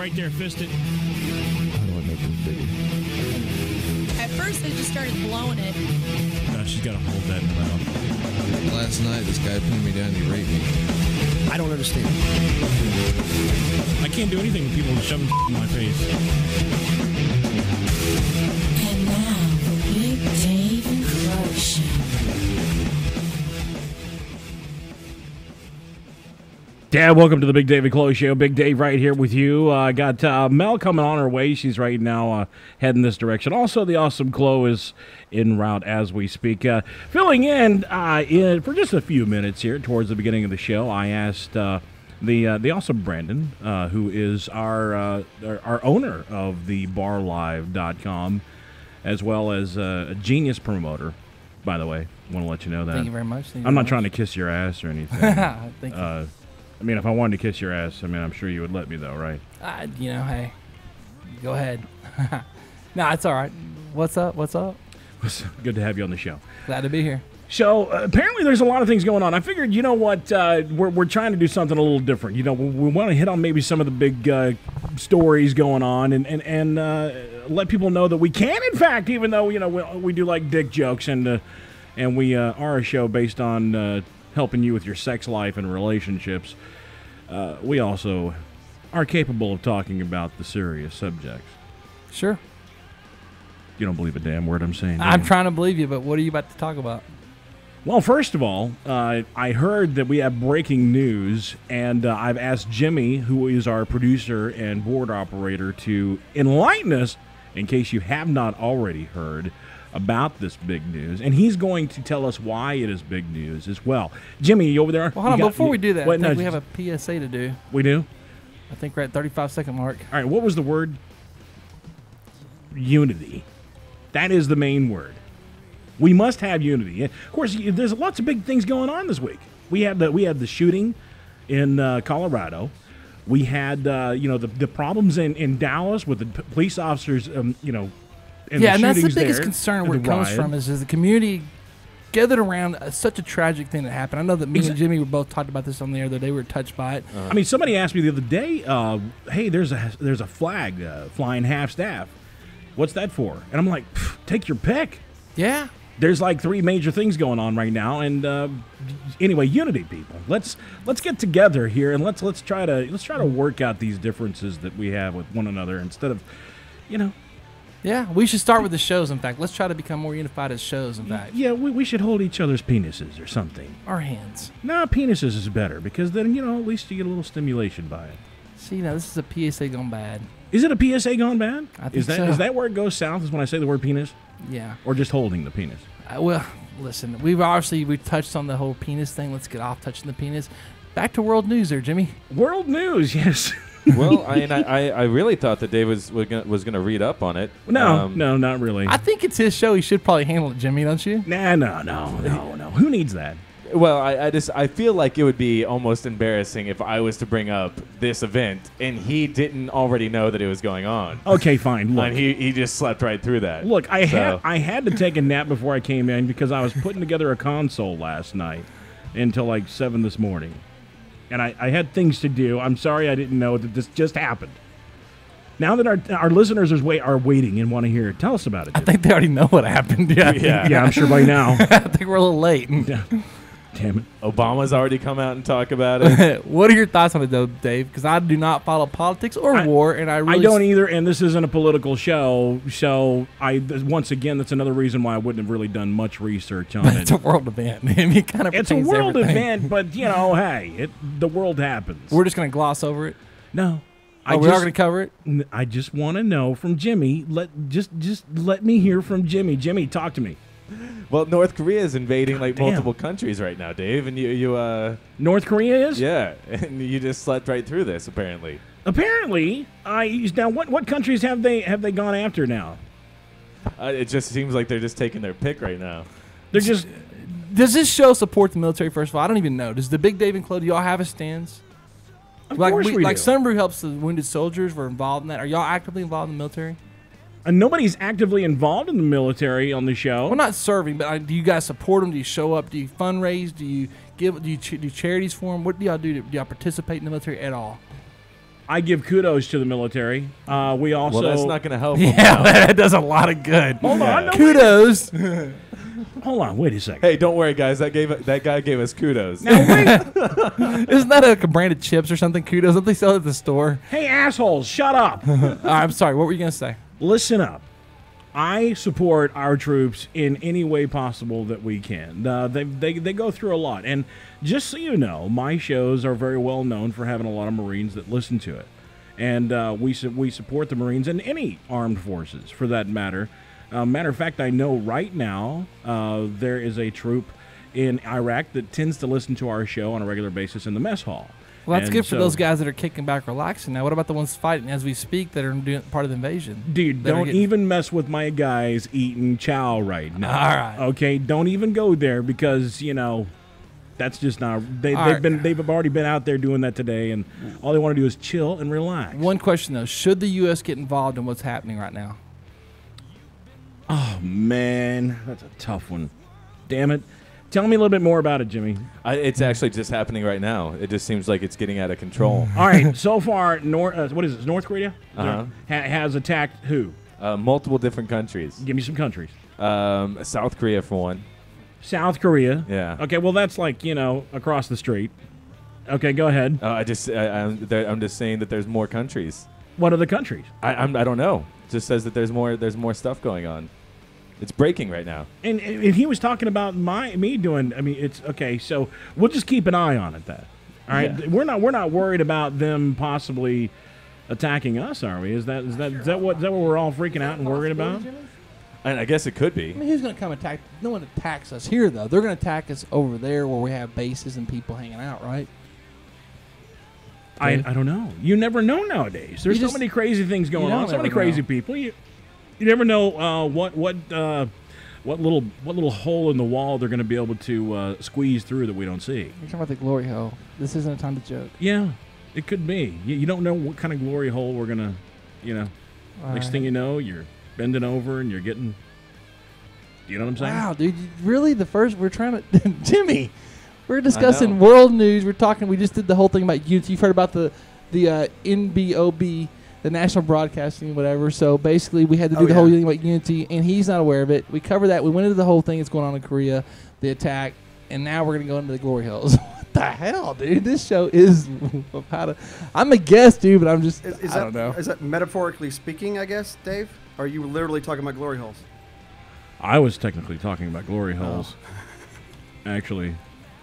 right there, fist it. How do I make this bigger? At first, they just started blowing it. No, she's got to hold that in the mouth. Last night, this guy pinned me down. He raped me. I don't understand. I can't do anything with people shoving in my face. Dad, welcome to the Big Dave and Chloe Show. Big Dave right here with you. I uh, got uh, Mel coming on her way. She's right now uh, heading this direction. Also, the awesome Chloe is en route as we speak. Uh, filling in, uh, in for just a few minutes here towards the beginning of the show, I asked uh, the uh, the awesome Brandon, uh, who is our, uh, our our owner of the BarLive.com, as well as uh, a genius promoter. By the way, want to let you know that. Thank you very much. Thank I'm not very trying to kiss your ass or anything. much. Thank you. I mean, if I wanted to kiss your ass, I mean, I'm sure you would let me, though, right? Uh, you know, hey, go ahead. no, it's all right. What's up? What's up? Good to have you on the show. Glad to be here. So uh, apparently, there's a lot of things going on. I figured, you know what, uh, we're we're trying to do something a little different. You know, we, we want to hit on maybe some of the big uh, stories going on, and and and uh, let people know that we can, in fact, even though you know we, we do like dick jokes, and uh, and we uh, are a show based on uh, helping you with your sex life and relationships. Uh, we also are capable of talking about the serious subjects. Sure. You don't believe a damn word I'm saying. I'm you? trying to believe you, but what are you about to talk about? Well, first of all, uh, I heard that we have breaking news, and uh, I've asked Jimmy, who is our producer and board operator, to enlighten us, in case you have not already heard, about this big news. And he's going to tell us why it is big news as well. Jimmy, you over there? Well, hold on. Got- Before you- we do that, Wait, I think no, we have a PSA to do. We do? I think we're at 35 second mark. All right, what was the word? Unity. That is the main word. We must have unity. Of course, there's lots of big things going on this week. We had the we had the shooting in uh, Colorado. We had uh, you know the, the problems in, in Dallas with the p- police officers. Um, you know, and yeah, the and that's the biggest there, concern where it comes riot. from is, is the community gathered around uh, such a tragic thing that happened. I know that me Exa- and Jimmy were both talked about this on the air that they were touched by it. I mean, somebody asked me the other day, uh, "Hey, there's a there's a flag uh, flying half staff. What's that for?" And I'm like, "Take your pick." Yeah. there's like three major things going on right now and uh, anyway unity people let's let's get together here and let's let's try to let's try to work out these differences that we have with one another instead of you know Yeah, we should start with the shows. In fact, let's try to become more unified as shows. In fact, yeah we, we should hold each other's penises or something our hands. no penises is better because then you know at least you get a little stimulation by it See, now this is a PSA gone bad. is it a psa gone bad I think is that so. is that where it goes south is when i say the word penis Yeah. or just holding the penis Uh, well, listen, we've obviously we touched on the whole penis thing. Let's get off touching the penis. Back to world news, there, Jimmy. world news yes well, I mean, I, I, I really thought that Dave was was gonna, was gonna read up on it. no Um, no not really I think it's his show. He should probably handle it, Jimmy, don't you? nah no no no no who needs that Well, I, I just I feel like it would be almost embarrassing if I was to bring up this event and he didn't already know that it was going on. okay fine look And he, he just slept right through that. Look, I So- had I had to take a nap before I came in because I was putting together a console last night until like seven this morning, and I, I had things to do. I'm sorry I didn't know that this just happened. Now that our our listeners are wait are waiting and want to hear it, tell us about it. I think they already know what happened. Yeah, Yeah. yeah, I'm sure by now. I think we're a little late. Damn it. Obama's already come out and talk about it. what are your thoughts on it, though, Dave? Because I do not follow politics or I- war, and I really I don't either, and this isn't a political show, so I once again that's another reason why I wouldn't have really done much research on it. it's a world event. I mean, it kind of It's a world event, but you know, hey, it the world happens. We're just gonna gloss over it. no, Oh, we are gonna cover it. I just want to know from Jimmy. Let just just let me hear from Jimmy. Jimmy, talk to me. well, North Korea is invading like damn. multiple countries right now, Dave, and you you uh North Korea is yeah, and you just slept right through this apparently. apparently. I now what what countries have they have they gone after now? Uh, it just seems like they're just taking their pick right now. They're just Does this show support the military? First of all, I don't even know. Does the Big Dave and Chloe? Do y'all have a stance? of like course we, like do. Sun Bru helps the wounded soldiers. We're involved in that. Are y'all actively involved in the military? And nobody's actively involved in the military on the show. Well, not serving, but uh, do you guys support them? Do you show up? Do you fundraise? Do you give? Do you ch- do charities for them? What do y'all do? Do y'all participate in the military at all? I give kudos to the military. Uh, we also Well, that's not going to help. Yeah, that does a lot of good. hold on, no, Kudos. hold on, wait a second. Hey, don't worry, guys. That gave that guy gave us kudos. Now wait, Isn't that like a brand of chips or something? Kudos. Don't they sell it at the store? hey assholes, shut up. All right, I'm sorry. What were you gonna say? Listen up. I support our troops in any way possible that we can. Uh, they, they, they go through a lot. And just so you know, my shows are very well known for having a lot of Marines that listen to it. And uh, we, su- we support the Marines and any armed forces for that matter. Uh, matter of fact, I know right now uh, there is a troop in Iraq that tends to listen to our show on a regular basis in the mess hall. Well, that's And good for so- those guys that are kicking back, relaxing. Now, what about the ones fighting as we speak that are doing part of the invasion? Dude, don't getting- even mess with my guys eating chow right now. All right. Okay, don't even go there because you know that's just not. They, they've right. been they've already been out there doing that today, and all they want to do is chill and relax. One question though: Should the U.S. get involved in what's happening right now? Oh man, that's a tough one. Damn it! Tell me a little bit more about it, Jimmy. I, it's actually just happening right now. It just seems like it's getting out of control. All right, so far, North uh, what is it? North Korea Uh-huh. ha- has attacked who? Uh, multiple different countries. Give me some countries. Um, South Korea for one. South Korea. Yeah. Okay, well that's like you know across the street. Okay, go ahead. Uh, I just I, I'm, there, I'm just saying that there's more countries. What are the countries? I I'm, I don't know. Just says that there's more there's more stuff going on. It's breaking right now. And, and he was talking about my me doing. I mean, it's okay. So we'll just keep an eye on it. That all right. Yeah. We're not we're not worried about them possibly attacking us, are we? Is that is that is that what is that what we're all freaking out and worried about? And I guess it could I be. mean, who's going to come attack? No one attacks us here, though. They're going to attack us over there where we have bases and people hanging out, right? I, I don't know. You never know nowadays. There's You so just- many crazy things going you on. So many ever crazy know. people. You you never know uh, what what uh, what little what little hole in the wall they're going to be able to uh, squeeze through that we don't see. You're talking about the glory hole. This isn't a time to joke. Yeah, it could be. You, you don't know what kind of glory hole we're gonna, you know. Next All thing you know, you're bending over and you're getting. You know what I'm saying? Wow, dude! Really, the first we're trying to Jimmy. We're discussing world news. We're talking. We just did the whole thing about unity. You've heard about the the uh, NBOB, the National Broadcasting, whatever. So basically, we had to oh, do Oh, the whole thing about unity, and he's not aware of it. We covered that. We went into the whole thing that's going on in Korea, the attack, and now we're gonna go into the glory hills. what the hell, dude? This show is how to. I'm a guest, dude, but I'm just. Is, is I that, don't know. Is that metaphorically speaking, I guess, Dave? Or are you literally talking about glory holes? I was technically talking about glory oh. holes, actually.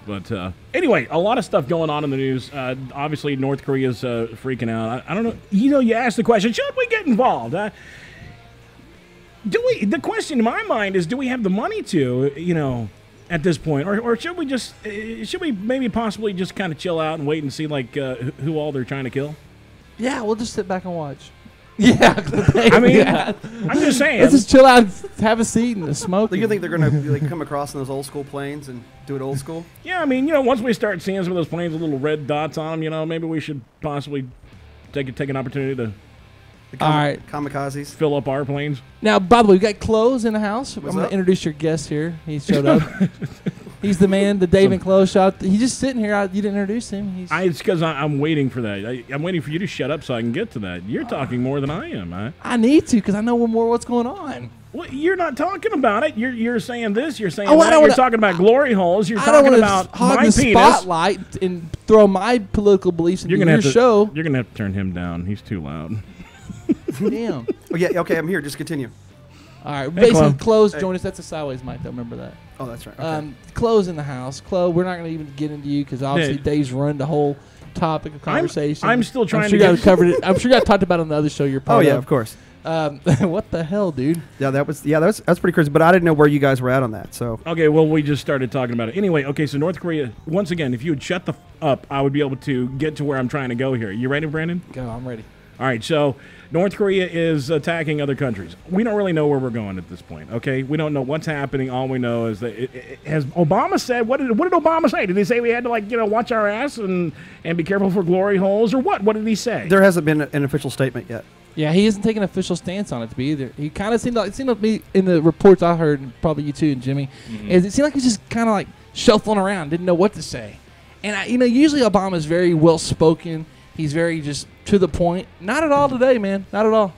But uh, anyway, a lot of stuff going on in the news. Uh, obviously, North Korea's uh, freaking out. I, I don't know. You know, you asked the question: Should we get involved? Uh, do we? The question in my mind is: Do we have the money to? You know, at this point, or, or should we just? Uh, should we maybe possibly just kind of chill out and wait and see like uh, who- who all they're trying to kill? Yeah, we'll just sit back and watch. Yeah, I mean, yeah. I'm just saying. let's just chill out, have a seat, and smoke. Do you think they're going to like, come across in those old school planes and do it old school? Yeah, I mean, you know, once we start seeing some of those planes with little red dots on them, you know, maybe we should possibly take take an opportunity to The All right. Kamikazes. fill up our planes. Now, by the way, we got Clo's in the house. I'm What's going to introduce your guest here. He showed up. He's the man, the Dave and Clo Show. He's just sitting here. I, you didn't introduce him. He's I, it's because I'm waiting for that. I, I'm waiting for you to shut up so I can get to that. You're uh, talking more than I am, huh? I need to because I know more what's going on. Well, you're not talking about it. You're you're saying this. You're saying Oh, I that. don't You're wanna- talking about glory holes. You're I don't talking about to hog my the penis. spotlight and throw my political beliefs into You're gonna your have to. show. You're gonna have to turn him down. He's too loud. Damn. Oh, yeah, okay, I'm here. Just continue. All right. Basically, Chloe. clothes Hey. join us. That's a sideways mic. Though. Remember that. Oh, that's right. Okay. Um, Clo's in the house. Chloe, we're not going to even get into you because obviously Yeah. Dave's run the whole topic of I'm- conversation. I'm still trying I'm sure to you get- guys covered it. I'm sure you got talked about it on the other show you're oh, yeah, of. of course. Um, what the hell, dude? Yeah, that was yeah, that's that's pretty crazy. But I didn't know where you guys were at on that. So Okay, well, we just started talking about it. Anyway, okay, so North Korea, once again, if you would shut the f- up, I would be able to get to where I'm trying to go here. You ready, Brandon? Go, I'm ready. All right, so North Korea is attacking other countries. We don't really know where we're going at this point, okay? We don't know what's happening. All we know is that it, it, has Obama said, what did, what did Obama say? Did he say we had to, like, you know, watch our ass and, and be careful for glory holes or what? What did he say? there hasn't been an official statement yet. Yeah, he hasn't taken an official stance on it to be either. He kind of seemed like it seemed like me in the reports I heard, and probably you too, and Jimmy, mm-hmm. is it seemed like he was just kind of like shuffling around, didn't know what to say. And I, you know, usually Obama's very well spoken. He's very just to the point. Not at all today, man. Not at all.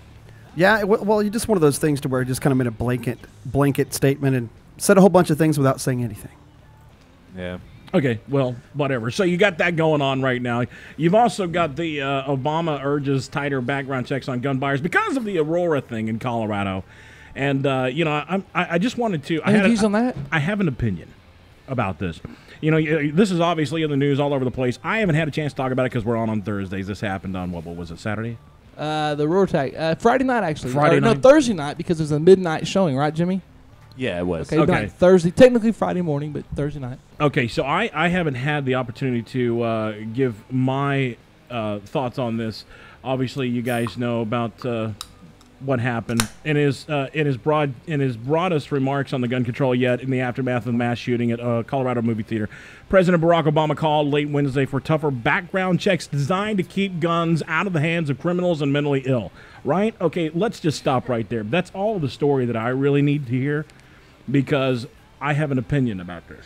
Yeah, well, you just one of those things to where he just kind of made a blanket blanket statement and said a whole bunch of things without saying anything. Yeah. Okay, well, whatever. So you got that going on right now. You've also got the uh, Obama urges tighter background checks on gun buyers because of the Aurora thing in Colorado. And uh, you know, I, I, I just wanted to. I Any had a- views on that? I have an opinion about this. You know, this is obviously in the news all over the place. I haven't had a chance to talk about it because we're on on Thursdays. This happened on what, what was it, Saturday? Uh, the Roar Tag. Uh, Friday night, actually. Friday Or, No. Thursday night because it was a midnight showing, right, Jimmy? Yeah, it was. Okay, Okay. midnight Thursday. Technically Friday morning, but Thursday night. Okay, so I, I haven't had the opportunity to uh, give my uh, thoughts on this. Obviously, you guys know about uh, what happened in his uh, in his broad in his broadest remarks on the gun control yet in the aftermath of the mass shooting at a Colorado movie theater. President Barack Obama called late Wednesday for tougher background checks designed to keep guns out of the hands of criminals and mentally ill. Right? Okay, let's just stop right there. That's all the story that I really need to hear because I have an opinion about this.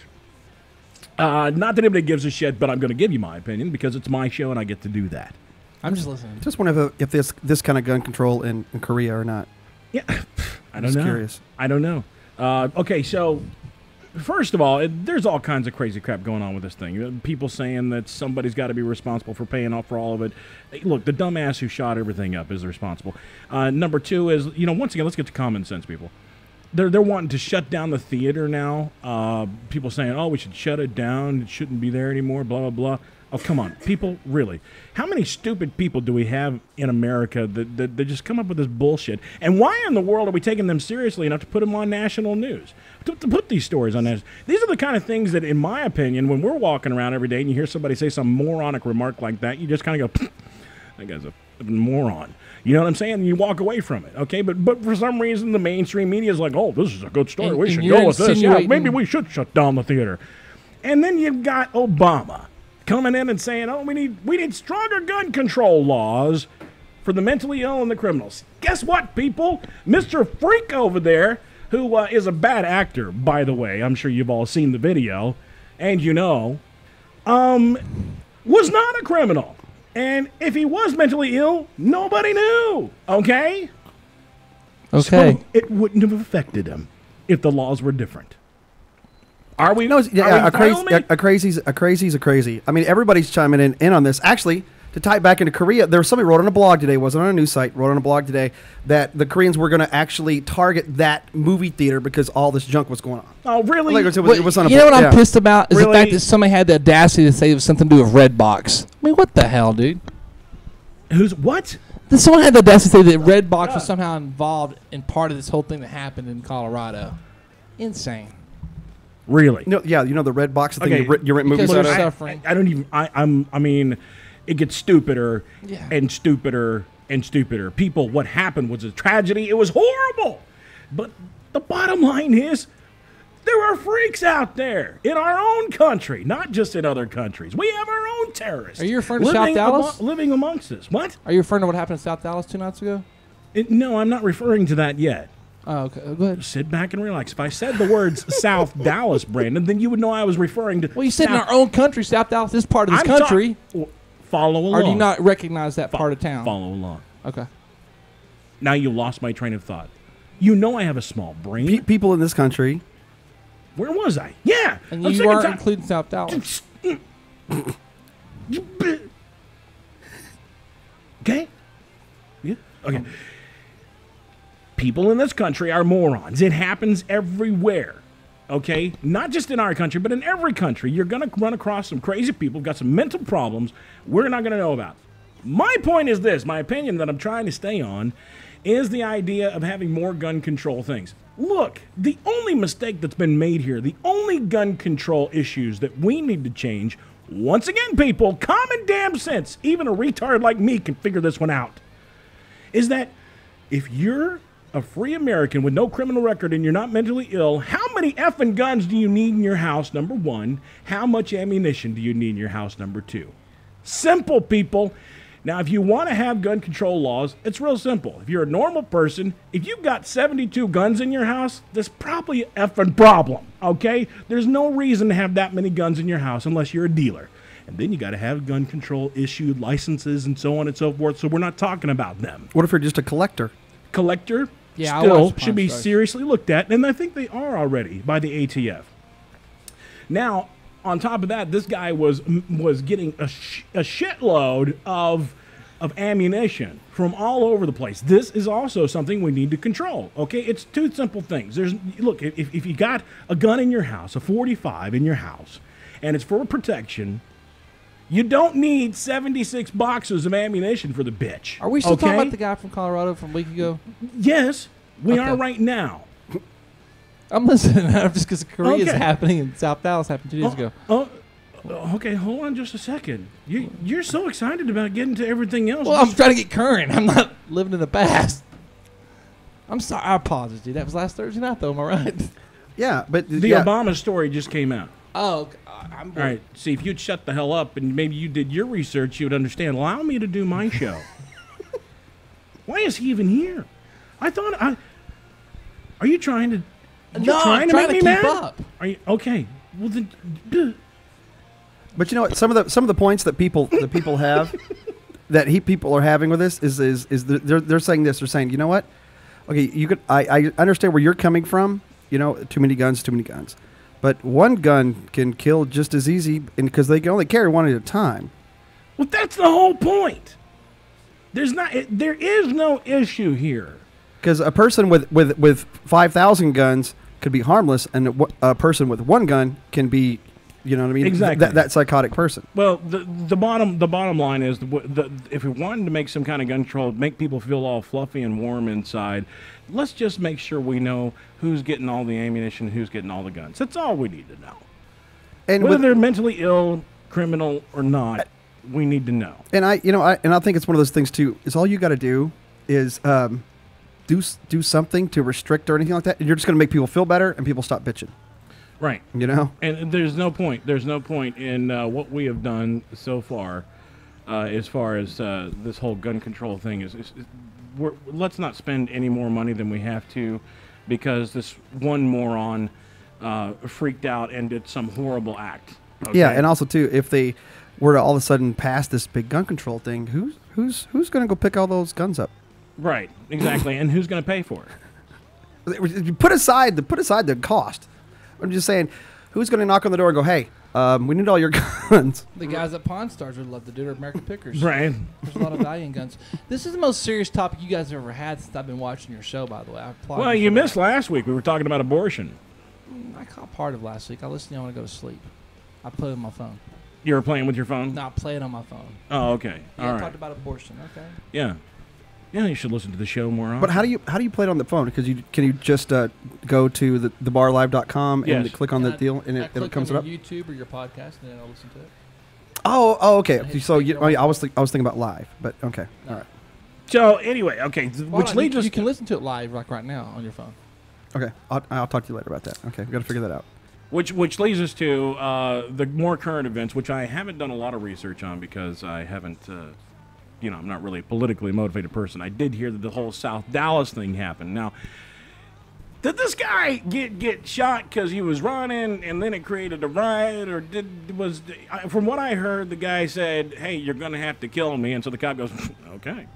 Uh, not that anybody gives a shit, but I'm going to give you my opinion because it's my show and I get to do that. I'm just listening. Just wonder if, if this this kind of gun control in, in Korea or not. Yeah, I don't just know. curious. I don't know. Uh, okay, so first of all, it, there's all kinds of crazy crap going on with this thing. People saying that somebody's got to be responsible for paying off for all of it. Hey, Look, the dumbass who shot everything up is responsible. Uh, number two is, you know, once again, let's get to common sense, people. They're, they're wanting to shut down the theater now. Uh, people saying, oh, we should shut it down. It shouldn't be there anymore, blah, blah, blah. Oh, come on. People, really. How many stupid people do we have in America that, that, that just come up with this bullshit? And why in the world are we taking them seriously enough to put them on national news? To, to put these stories on national These are the kind of things that, in my opinion, when we're walking around every day and you hear somebody say some moronic remark like that, you just kind of go, that guy's a moron. You know what I'm saying? You walk away from it, okay? But but for some reason, the mainstream media is like, oh, this is a good story. And- we and should go with this. Yeah, maybe we should shut down the theater. And then you've got Obama coming in and saying, "Oh, we need we need stronger gun control laws for the mentally ill and the criminals." Guess what, people? Mr. Freak over there, who uh, is a bad actor, by the way. I'm sure you've all seen the video, and you know, um, was not a criminal. And if he was mentally ill, nobody knew. Okay. Okay. So it wouldn't have affected him if the laws were different. Are we? No, it's- are yeah, we a crazy, a, a crazy's a crazy's a crazy. I mean, everybody's chiming in, in on this. Actually, to tie it back into Korea, there was somebody wrote on a blog today, wasn't on a news site, wrote on a blog today that the Koreans were going to actually target that movie theater because all this junk was going on. Oh, really? Like, it was, it was on a you know what blog, I'm pissed about is the fact that somebody had the audacity to say it was something to do with Redbox. I mean, what the hell, dude? Who's what? Then someone had the audacity to say that Redbox was somehow involved in part of this whole thing that happened in Colorado. Insane. Really? You know, yeah, you know the red box thing Okay, you, rent, you rent because movies out they're of. I, suffering. I, I don't even. I, I'm. I mean, it gets stupider Yeah. and stupider and stupider. People, what happened was a tragedy. It was horrible. But the bottom line is, there are freaks out there in our own country, not just in other countries. We have our own terrorists. Are you referring to South Dallas? amo- living amongst us. What? Are you referring to what happened in South Dallas two nights ago? It- no, I'm not referring to that yet. Oh, okay. Uh, go ahead. Sit back and relax. If I said the words South Dallas, Brandon, then you would know I was referring to. Well, you said in our own country, South Dallas is part of this I'm ta- country. Well, follow along. or do you not recognize that part of town? Follow along. Okay. Now you lost my train of thought. You know I have a small brain. Pe- people in this country. Where was I? Yeah. And you sick and including South Dallas. Mm. Okay? Yeah? Okay. People in this country are morons. It happens everywhere. Okay? Not just in our country, but in every country. You're going to run across some crazy people got some mental problems we're not going to know about. My point is this my opinion that I'm trying to stay on is the idea of having more gun control things. Look, the only mistake that's been made here, the only gun control issues that we need to change, once again, people, common damn sense, even a retard like me can figure this one out, is that if you're a free American with no criminal record and you're not mentally ill, how many effing guns do you need in your house, number one? How much ammunition do you need in your house, number two? Simple, people. Now, if you want to have gun control laws, it's real simple. If you're a normal person, if you've got 72 guns in your house, that's probably an effing problem, okay? There's no reason to have that many guns in your house unless you're a dealer. and then you got to have gun control issued licenses and so on and so forth. So we're not talking about them. What if you're just a collector? Collector Yeah, still should be Stars. seriously looked at, and I think they are already by the ATF. Now, on top of that, this guy was was getting a, sh- a shitload of of ammunition from all over the place. This is also something we need to control. Okay, it's two simple things. There's look if, if you got a gun in your house, a 45 in your house, and it's for protection. You don't need 76 boxes of ammunition for the bitch. Are we still talking about the guy from Colorado from a week ago? Yes, we Okay. are right now. I'm listening. just because Korea is happening in South Dallas happened two days oh, ago. Oh, oh, okay. Hold on just a second. You you're so excited about getting to everything else. Well, I'm trying to get current. I'm not living in the past. I'm sorry. I apologize, dude. That was last Thursday night, though. Am I right? Yeah, but the yeah, Obama story just came out. Oh, okay. Uh, I'm All right. See, if you'd shut the hell up and maybe you did your research, you would understand. Allow me to do my show. Why is he even here? I thought I. Are you trying to? You're No, I'm trying to trying make to me keep mad? up. Are you okay? Well then. duh. But you know what? Some of the some of the points that people that people have that he people are having with this is is is the, they're they're saying this. They're saying, you know what? Okay, you could. I I understand where you're coming from. You know, too many guns, too many guns. But one gun can kill just as easy, and because they can only carry one at a time. Well, that's the whole point. There's not. It, there is no issue here. Because a person with with with five thousand guns could be harmless, and a person with one gun can be, you know what I mean? Exactly. That, that psychotic person. Well, the the bottom the bottom line is the, the if we wanted to make some kind of gun control, make people feel all fluffy and warm inside, let's just make sure we know who's getting all the ammunition, who's getting all the guns. That's all we need to know. And Whether with, they're mentally ill, criminal, or not, we need to know. and I, you know, I and I think it's one of those things too. Is all you got to do is um, do do something to restrict or anything like that, and you're just going to make people feel better, and people stop bitching. Right. You know? And there's no point. There's no point in uh, what we have done so far, uh, as far as uh, this whole gun control thing is. Let's not spend any more money than we have to, because this one moron uh, freaked out and did some horrible act. Yeah, and also too, if they were to all of a sudden pass this big gun control thing, who's who's who's going to go pick all those guns up? right, exactly. and who's going to pay for it? Put aside the put aside the cost. I'm just saying, who's going to knock on the door and go, "Hey, um, we need all your guns." The guys at Pawn Stars would love to do it. American Pickers. Right. There's a lot of value in guns. This is the most serious topic you guys have ever had since I've been watching your show. By the way, I applaud Well, for you that. missed last week. We were talking about abortion. I caught part of last week. I listened. to you, I want to go to sleep. I put it on my phone. You were playing with your phone. No, I play it on my phone. Oh, okay. Yeah, All I right. talked about abortion. Okay. Yeah. Yeah, you should listen to the show more often. But how do you how do you play it on the phone? Because you can you just uh, go to the thebarlive.com and Yes. click on the I- deal and I it, click it comes on up. your YouTube or your podcast, and then I'll listen to it. Oh, oh, okay. hit So you, speaker oh, yeah, I was think, I was thinking about live, but okay, all right, So anyway, okay, Well, which leads us You can listen to it live, like right now, on your phone. okay. I'll, I'll talk to you later about that. Okay, we got to figure that out. which which leads us to uh, the more current events, which I haven't done a lot of research on because I haven't, uh, you know, I'm not really a politically motivated person. I did hear that the whole South Dallas thing happened. Now, did this guy get get shot because he was running and then it created a riot, or did was from what I heard, the guy said, "Hey, you're gonna have to kill me," and so the cop goes, "Okay."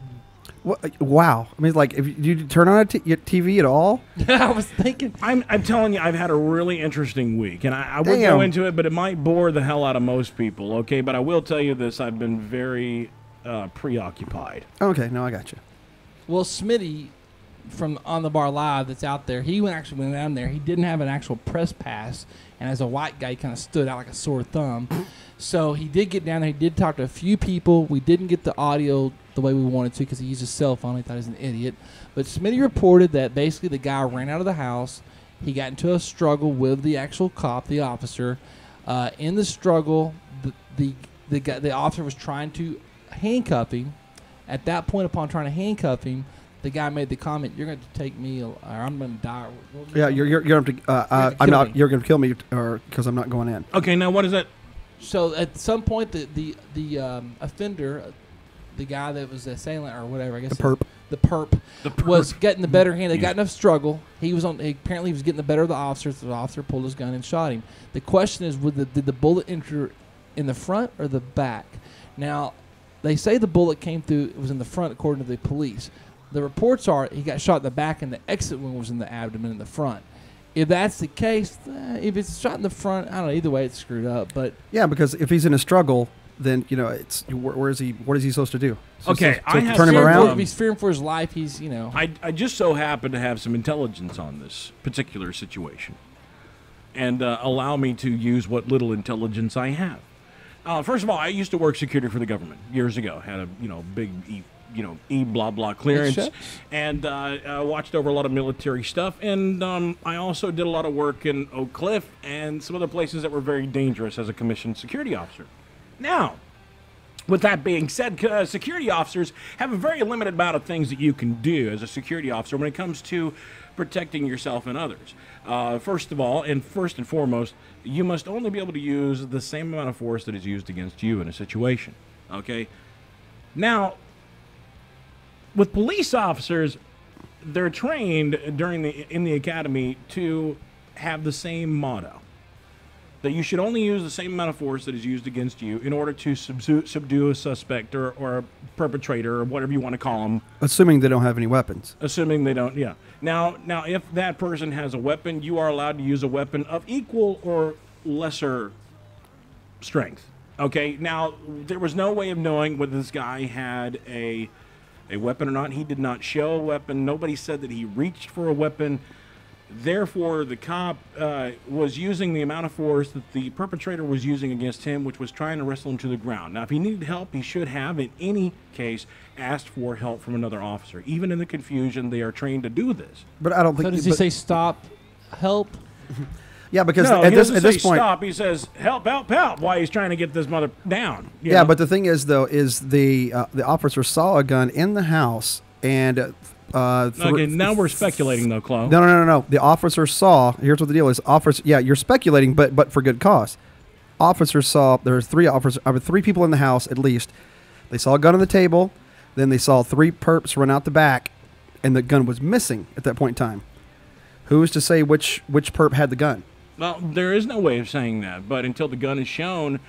Wha- wow. I mean, like, if you, you turn on a t- your TV at all, I was thinking. I'm, I'm telling you, I've had a really interesting week, and I, I would Damn. go into it, but it might bore the hell out of most people. Okay, but I will tell you this: I've been very uh, preoccupied. okay, no, I got you. Well, Smitty from On the Bar Live that's out there, he went actually went down there. He didn't have an actual press pass, and as a white guy, he kind of stood out like a sore thumb. So he did get down there. He did talk to a few people. We didn't get the audio the way we wanted to because he used his cell phone. He thought he was an idiot. But Smitty reported that basically the guy ran out of the house. He got into a struggle with the actual cop, the officer. Uh, in the struggle, the the the, guy, the officer was trying to handcuff him. At that point, upon trying to handcuff him, the guy made the comment, "You're going to take me, or I'm going to die." What was it? Yeah, you're you're, you're going to. Uh, uh, You're gonna I'm kill not. me. You're going to kill me, or because I'm not going in. Okay, now what is that? So at some point, the the the um, offender, uh, the guy that was the assailant or whatever, I guess The perp. the perp, The perp. was getting the better hand. They Yeah. got enough struggle. He was on. He, apparently, he was getting the better of the officer. So the officer pulled his gun and shot him. The question is, would the, did the bullet enter in the front or the back. Now, they say the bullet came through. It was in the front, according to the police. The reports are he got shot in the back, and the exit wound was in the abdomen in the front. If that's the case, eh, if it's shot in the front, I don't know. Either way, it's screwed up. But Yeah, because if he's in a struggle, then you know it's where, where is he? What is he supposed to do? So- Okay, so- I so have turn him fearing around. for- if he's fearing for his life, he's you know. I, I just so happen to have some intelligence on this particular situation and uh, allow me to use what little intelligence I have. Uh, first of all, I used to work security for the government years ago. Had a you know big e, you know e blah blah clearance, and uh, uh, watched over a lot of military stuff. And um, I also did a lot of work in Oak Cliff and some other places that were very dangerous as a commissioned security officer. Now, with that being said, uh, security officers have a very limited amount of things that you can do as a security officer when it comes to protecting yourself and others. Uh, first of all, and first and foremost, you must only be able to use the same amount of force that is used against you in a situation. Okay? Now, with police officers, they're trained during the in the academy to have the same motto that you should only use the same amount of force that is used against you in order to subdue, subdue a suspect or, or a perpetrator or whatever you want to call them, Assuming they don't have any weapons. assuming they don't. Yeah. Now, now, if that person has a weapon, you are allowed to use a weapon of equal or lesser strength. Okay. Now, there was no way of knowing whether this guy had a a weapon or not. He did not show a weapon. Nobody said that he reached for a weapon. Therefore, the cop uh, was using the amount of force that the perpetrator was using against him, which was trying to wrestle him to the ground. Now, if he needed help, he should have, in any case, asked for help from another officer. Even in the confusion, they are trained to do this. But I don't think. so does he but- say stop, help? yeah, because no, at this doesn't at say this point, stop. He says help, help, help. While he's trying to get this mother down. Yeah, know? but the thing is, though, is the uh, the officer saw a gun in the house, and uh, uh, thr- okay, now we're speculating though, Chloe. No, no, no, no. The officer saw. Here's what the deal is. Officer. Yeah, you're speculating, but but for good cause. Officers saw there were three officers, uh, three people in the house at least. They saw a gun on the table. Then they saw three perps run out the back, and the gun was missing at that point in time. Who's to say which which perp had the gun? Well, there is no way of saying that, but until the gun is shown,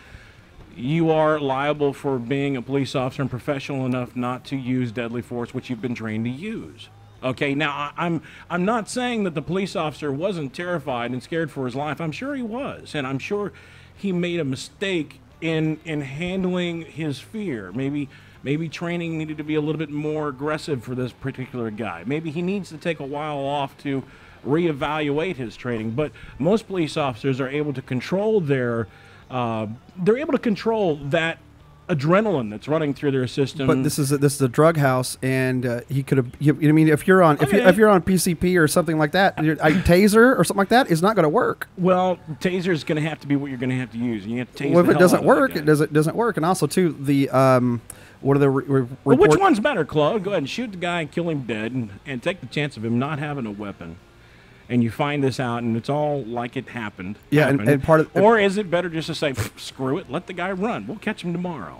you are liable for being a police officer and professional enough not to use deadly force, which you've been trained to use. Okay, now I'm I'm not saying that the police officer wasn't terrified and scared for his life. I'm sure he was, and I'm sure he made a mistake in in handling his fear. Maybe maybe training needed to be a little bit more aggressive for this particular guy. Maybe he needs to take a while off to reevaluate his training. But most police officers are able to control their uh, they're able to control that adrenaline that's running through their system. But this is a, this is a drug house, and uh, he could have. You, I mean, if you're on if you if you're on PCP or something like that, your- a taser or something like that is not going to work. well, taser is going to have to be what you're going to have to use. You have to tase Well, if it doesn't out of that work, it doesn't doesn't work. And also, too, the um, what are the re- re- Well, which one's better, Claude? Go ahead and shoot the guy and kill him dead, and, and take the chance of him not having a weapon. And you find this out, and it's all like it happened. Yeah, and- happened. and part of- or is it better just to say, "Screw it, let the guy run. We'll catch him tomorrow."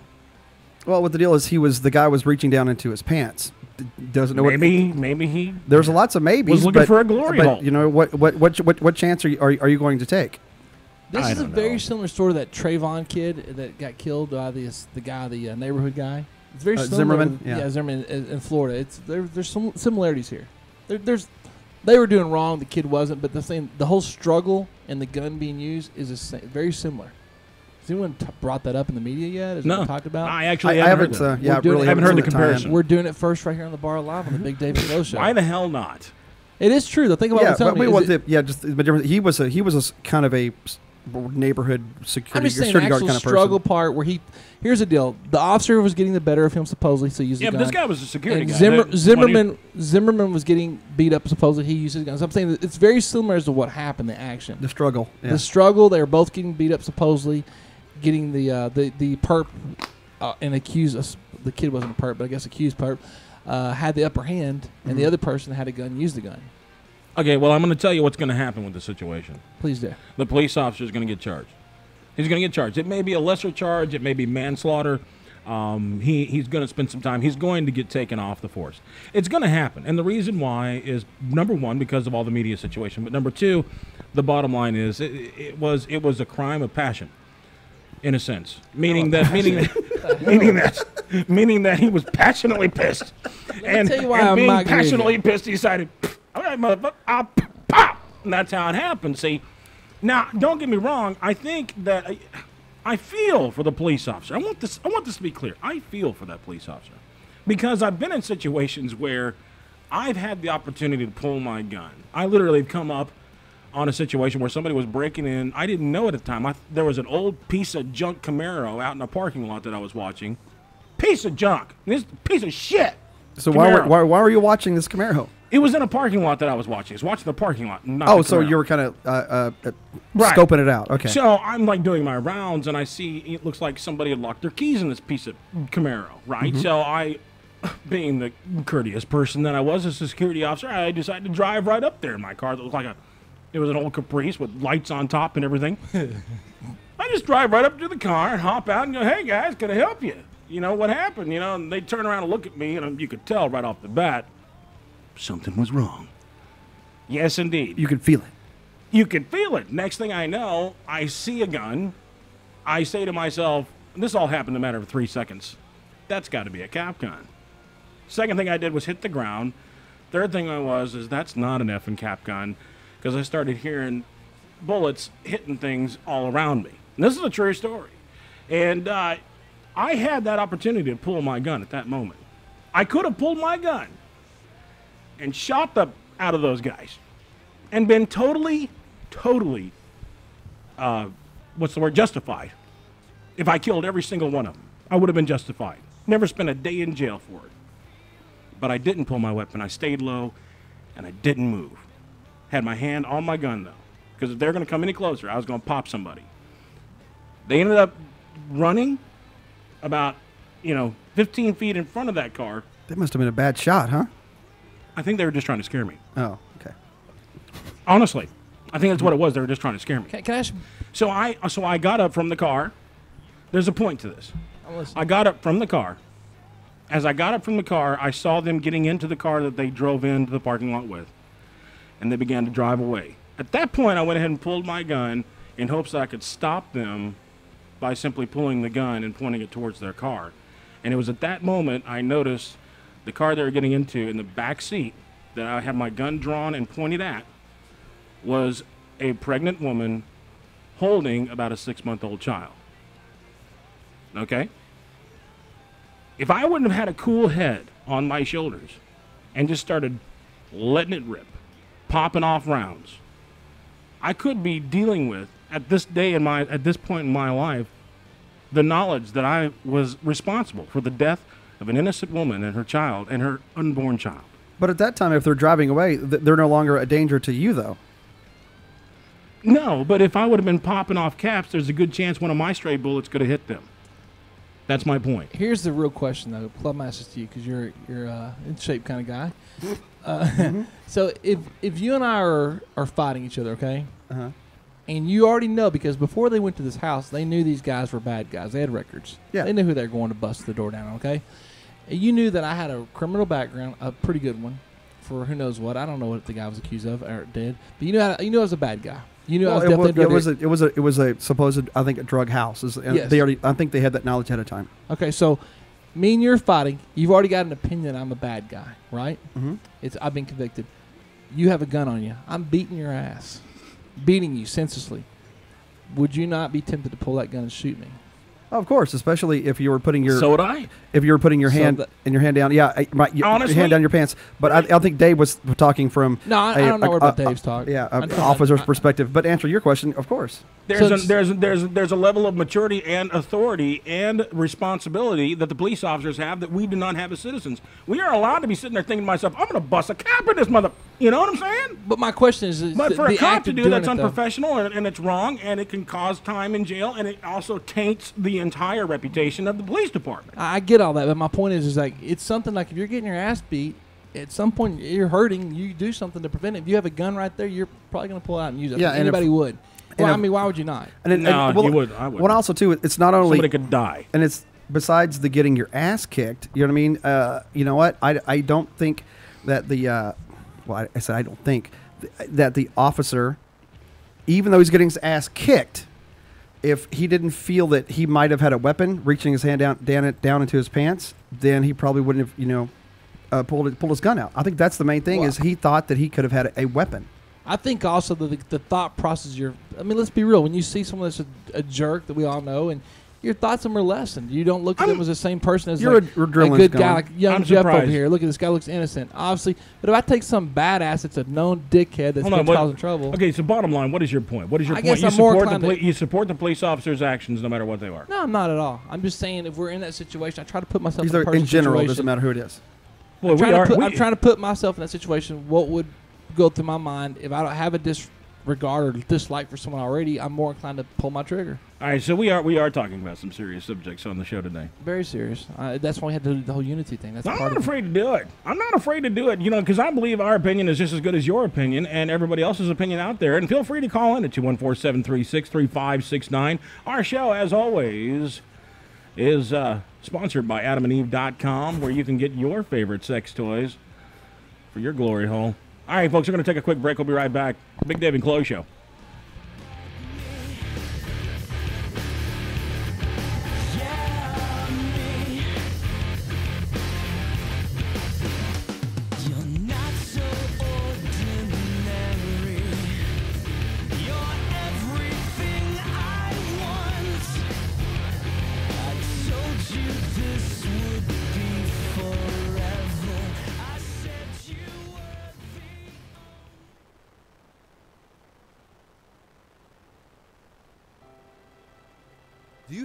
Well, what the deal is, he was the guy was reaching down into his pants. D- doesn't know Maybe, what. maybe he. There's lots of maybes. Was looking but, for a glory but, hole. You know what? What what what, what chance are you, are, you- are you going to take? This I is a don't very know. similar story to that Trayvon kid that got killed by this the guy, the uh, neighborhood guy. It's very Uh, similar. Zimmerman? to- Yeah. yeah, Zimmerman in, in Florida. It's there, there's some similarities here. There, there's they were doing wrong. The kid wasn't, but the thing, the whole struggle and the gun being used is the same, very similar. Has anyone t- brought that up in the media yet? Has No, anyone talked about? I I, actually I haven't. haven't. heard Uh, yeah, We're really it- haven't heard the seen time. comparison. We're doing it first right here on the bar live on the Big Dave and Clo Show. Why the hell not? It is true. though. Think about Yeah, what I'm telling but we you. want Is it- the, yeah, just the difference. He was a he was a s- kind of a s- neighborhood I'm security just saying security guard kind of struggle part where he. Here's the deal: the officer was getting the better of him supposedly, so he used Yeah, the but gun. this guy was a security and guy. Zimmer, That- Zimmerman Zimmerman was getting beat up. Supposedly, he used his guns. I'm saying that it's very similar as to what happened. The action, The struggle. Yeah. the struggle. They were both getting beat up. Supposedly, getting the uh, the the perp uh, and accused us. The kid wasn't a perp, but I guess accused perp uh, had the upper hand, and the Mhm. other person had a gun used the gun. Okay, well, I'm going to tell you what's going to happen with the situation. Please do. The police officer is going to get charged. He's going to get charged. It may be a lesser charge. It may be manslaughter. Um, he, he's going to spend some time. He's going to get taken off the force. It's going to happen. And the reason why is number one, because of all the media situation. But number two, the bottom line is it, it was it was a crime of passion. in a sense, meaning that meaning that meaning that meaning that he was passionately pissed, and, tell you why and I'm being passionately pissed, he decided, "All right, motherfucker, I'll pop," and that's how it happened. See, now don't get me wrong. I think that I, I feel for the police officer. I want this. I want this to be clear. I feel for that police officer because I've been in situations where I've had the opportunity to pull my gun. I literally have come up on a situation where somebody was breaking in. I didn't know at the time. I, there was an old piece of junk Camaro out in a parking lot that I was watching. Piece of junk. This piece of shit. So why were, why, why were you watching this Camaro? It was in a parking lot that I was watching. I was watching the parking lot. Oh, so you were kind of uh, uh, uh, Right. scoping it out. Okay. So I'm like doing my rounds, and I see it looks like somebody had locked their keys in this piece of Camaro, right? Mm-hmm. So I, being the courteous person that I was as a security officer, I decided to drive right up there in my car that looked like a, it was an old Caprice with lights on top and everything. I just drive right up to the car and hop out and go, "Hey guys, can I help you?" You know what happened? You know, and they turn around and look at me, and you could tell right off the bat something was wrong. Yes, indeed. you could feel it. You can feel it. Next thing I know, I see a gun. I say to myself, this all happened in a matter of three seconds. That's got to be a cap gun. Second thing I did was hit the ground. Third thing I was is that's not an effing cap gun because I started hearing bullets hitting things all around me. And this is a true story. And uh, I had that opportunity to pull my gun at that moment. I could have pulled my gun and shot the out of those guys and been totally, totally, uh, what's the word, justified. If I killed every single one of them, I would have been justified. Never spent a day in jail for it. But I didn't pull my weapon. I stayed low, and I didn't move. Had my hand on my gun though, because if they're going to come any closer, I was going to pop somebody. They ended up running about, you know, 15 feet in front of that car. That must have been a bad shot, huh? I think they were just trying to scare me. Oh, okay. Honestly, I think that's what it was. They were just trying to scare me. Can, can I ask? So I so I got up from the car. There's a point to this. Oh, I'm. I got up from the car. As I got up from the car, I saw them getting into the car that they drove into the parking lot with, and they began to drive away. At that point, I went ahead and pulled my gun in hopes that I could stop them by simply pulling the gun and pointing it towards their car. And it was at that moment I noticed the car they were getting into in the back seat that I had my gun drawn and pointed at was a pregnant woman holding about a six month old child. Okay? If I wouldn't have had a cool head on my shoulders and just started letting it rip, popping off rounds, I could be dealing with at this day in my at this point in my life the knowledge that I was responsible for the death of an innocent woman and her child and her unborn child. But at that time, if they're driving away, they're no longer a danger to you, though. No, but if I would have been popping off caps, there's a good chance one of my stray bullets could have hit them. That's my point. Here's the real question, though. Club Masters to you because you're you're uh, in shape kind of guy. Uh, so if if you and I are are fighting each other, okay, Uh-huh. and you already know because before they went to this house, they knew these guys were bad guys. They had records. Yeah. They knew who they were going to bust the door down. Okay. You knew that I had a criminal background, a pretty good one, for who knows what. I don't know what the guy was accused of or did, but you knew how, you knew I was a bad guy. You knew I was Well, it, was, a it was a it was a it was a supposed I think a drug house. Is- and Yes. They already I think they had that knowledge ahead of time. Okay, so me and you're fighting. You've already got an opinion I'm a bad guy, right? Mm-hmm. It's I've been convicted. You have a gun on you. I'm beating your ass, beating you senselessly. Would you not be tempted to pull that gun and shoot me? Of course, especially if you were putting your so would I. if you were putting your So hand that- and your hand down. Yeah, I- right. Your, your Honestly? hand down your pants. But I, I think Dave was talking from No, I, I a- don't know a- about a- Dave's talk. yeah, I'm an talking- officer's I- perspective. But answer your question, of course. There's So a, there's there's there's a level of maturity and authority and responsibility that the police officers have that we do not have as citizens. We are allowed to be sitting there thinking to myself, I'm going to bust a cap in this mother. You know what I'm saying? But my question is, is But the, for a cop to do that's it, unprofessional and, and it's wrong and it can cause time in jail and it also taints the entire reputation of the police department. I I get all that, but my point is, is like it's something like if you're getting your ass beat, at some point you're hurting. You do something to prevent it. If you have a gun right there, you're probably going to pull it out and use it. Yeah, I think if- anybody would. Well, I if- mean, why would you not? And, it- No, and- well, you would- I wouldn't. Well, also too, it's not only Somebody could die. and it's besides the getting your ass kicked. You know what I mean? Uh, you know what? I, I don't think that the uh, well, I, I said I don't think th- that the officer, even though he's getting his ass kicked, if he didn't feel that he might have had a weapon reaching his hand down down, down into his pants, then he probably wouldn't have, you know, uh, pulled it, pulled his gun out. I think that's the main thing Well- is he thought that he could have had a, a weapon. I think also the, the thought process. You're. I mean, let's be real. When you see someone that's a, a jerk that we all know, and your thoughts are more lessened. You don't look at them as the same person as Your like, ad- a adrenaline's good guy, like young I'm Jeff over here. Look at this guy; looks innocent, obviously. But if I take some badass that's a known dickhead that's Hold been on, what- causing trouble, Okay, so bottom line, what is your point? What is your I point? guess You I'm more support the inclined to- poli- you support the police officer's actions no matter what they are. no, I'm not at all. I'm just saying if we're in that situation, I try to put myself These in, are in general, it situation. doesn't matter who it is. Well, I'm we trying, are. to put, we- I'm trying to put myself in that situation. What would go through my mind if I don't have a disregard or dislike for someone already? I'm more inclined to pull my trigger. All right, so we are we are talking about some serious subjects on the show today. Very serious. Uh, that's why we had to do the whole unity thing. That's I'm part not of it. afraid to do it. I'm not afraid to do it, you know, because I believe our opinion is just as good as your opinion and everybody else's opinion out there. And feel free to call in at 214 736 3569. Our show, as always, is uh, sponsored by adamandeve.com, where you can get your favorite sex toys for your glory hole. All right, folks, we're going to take a quick break. We'll be right back. Big Dave and Clo Show.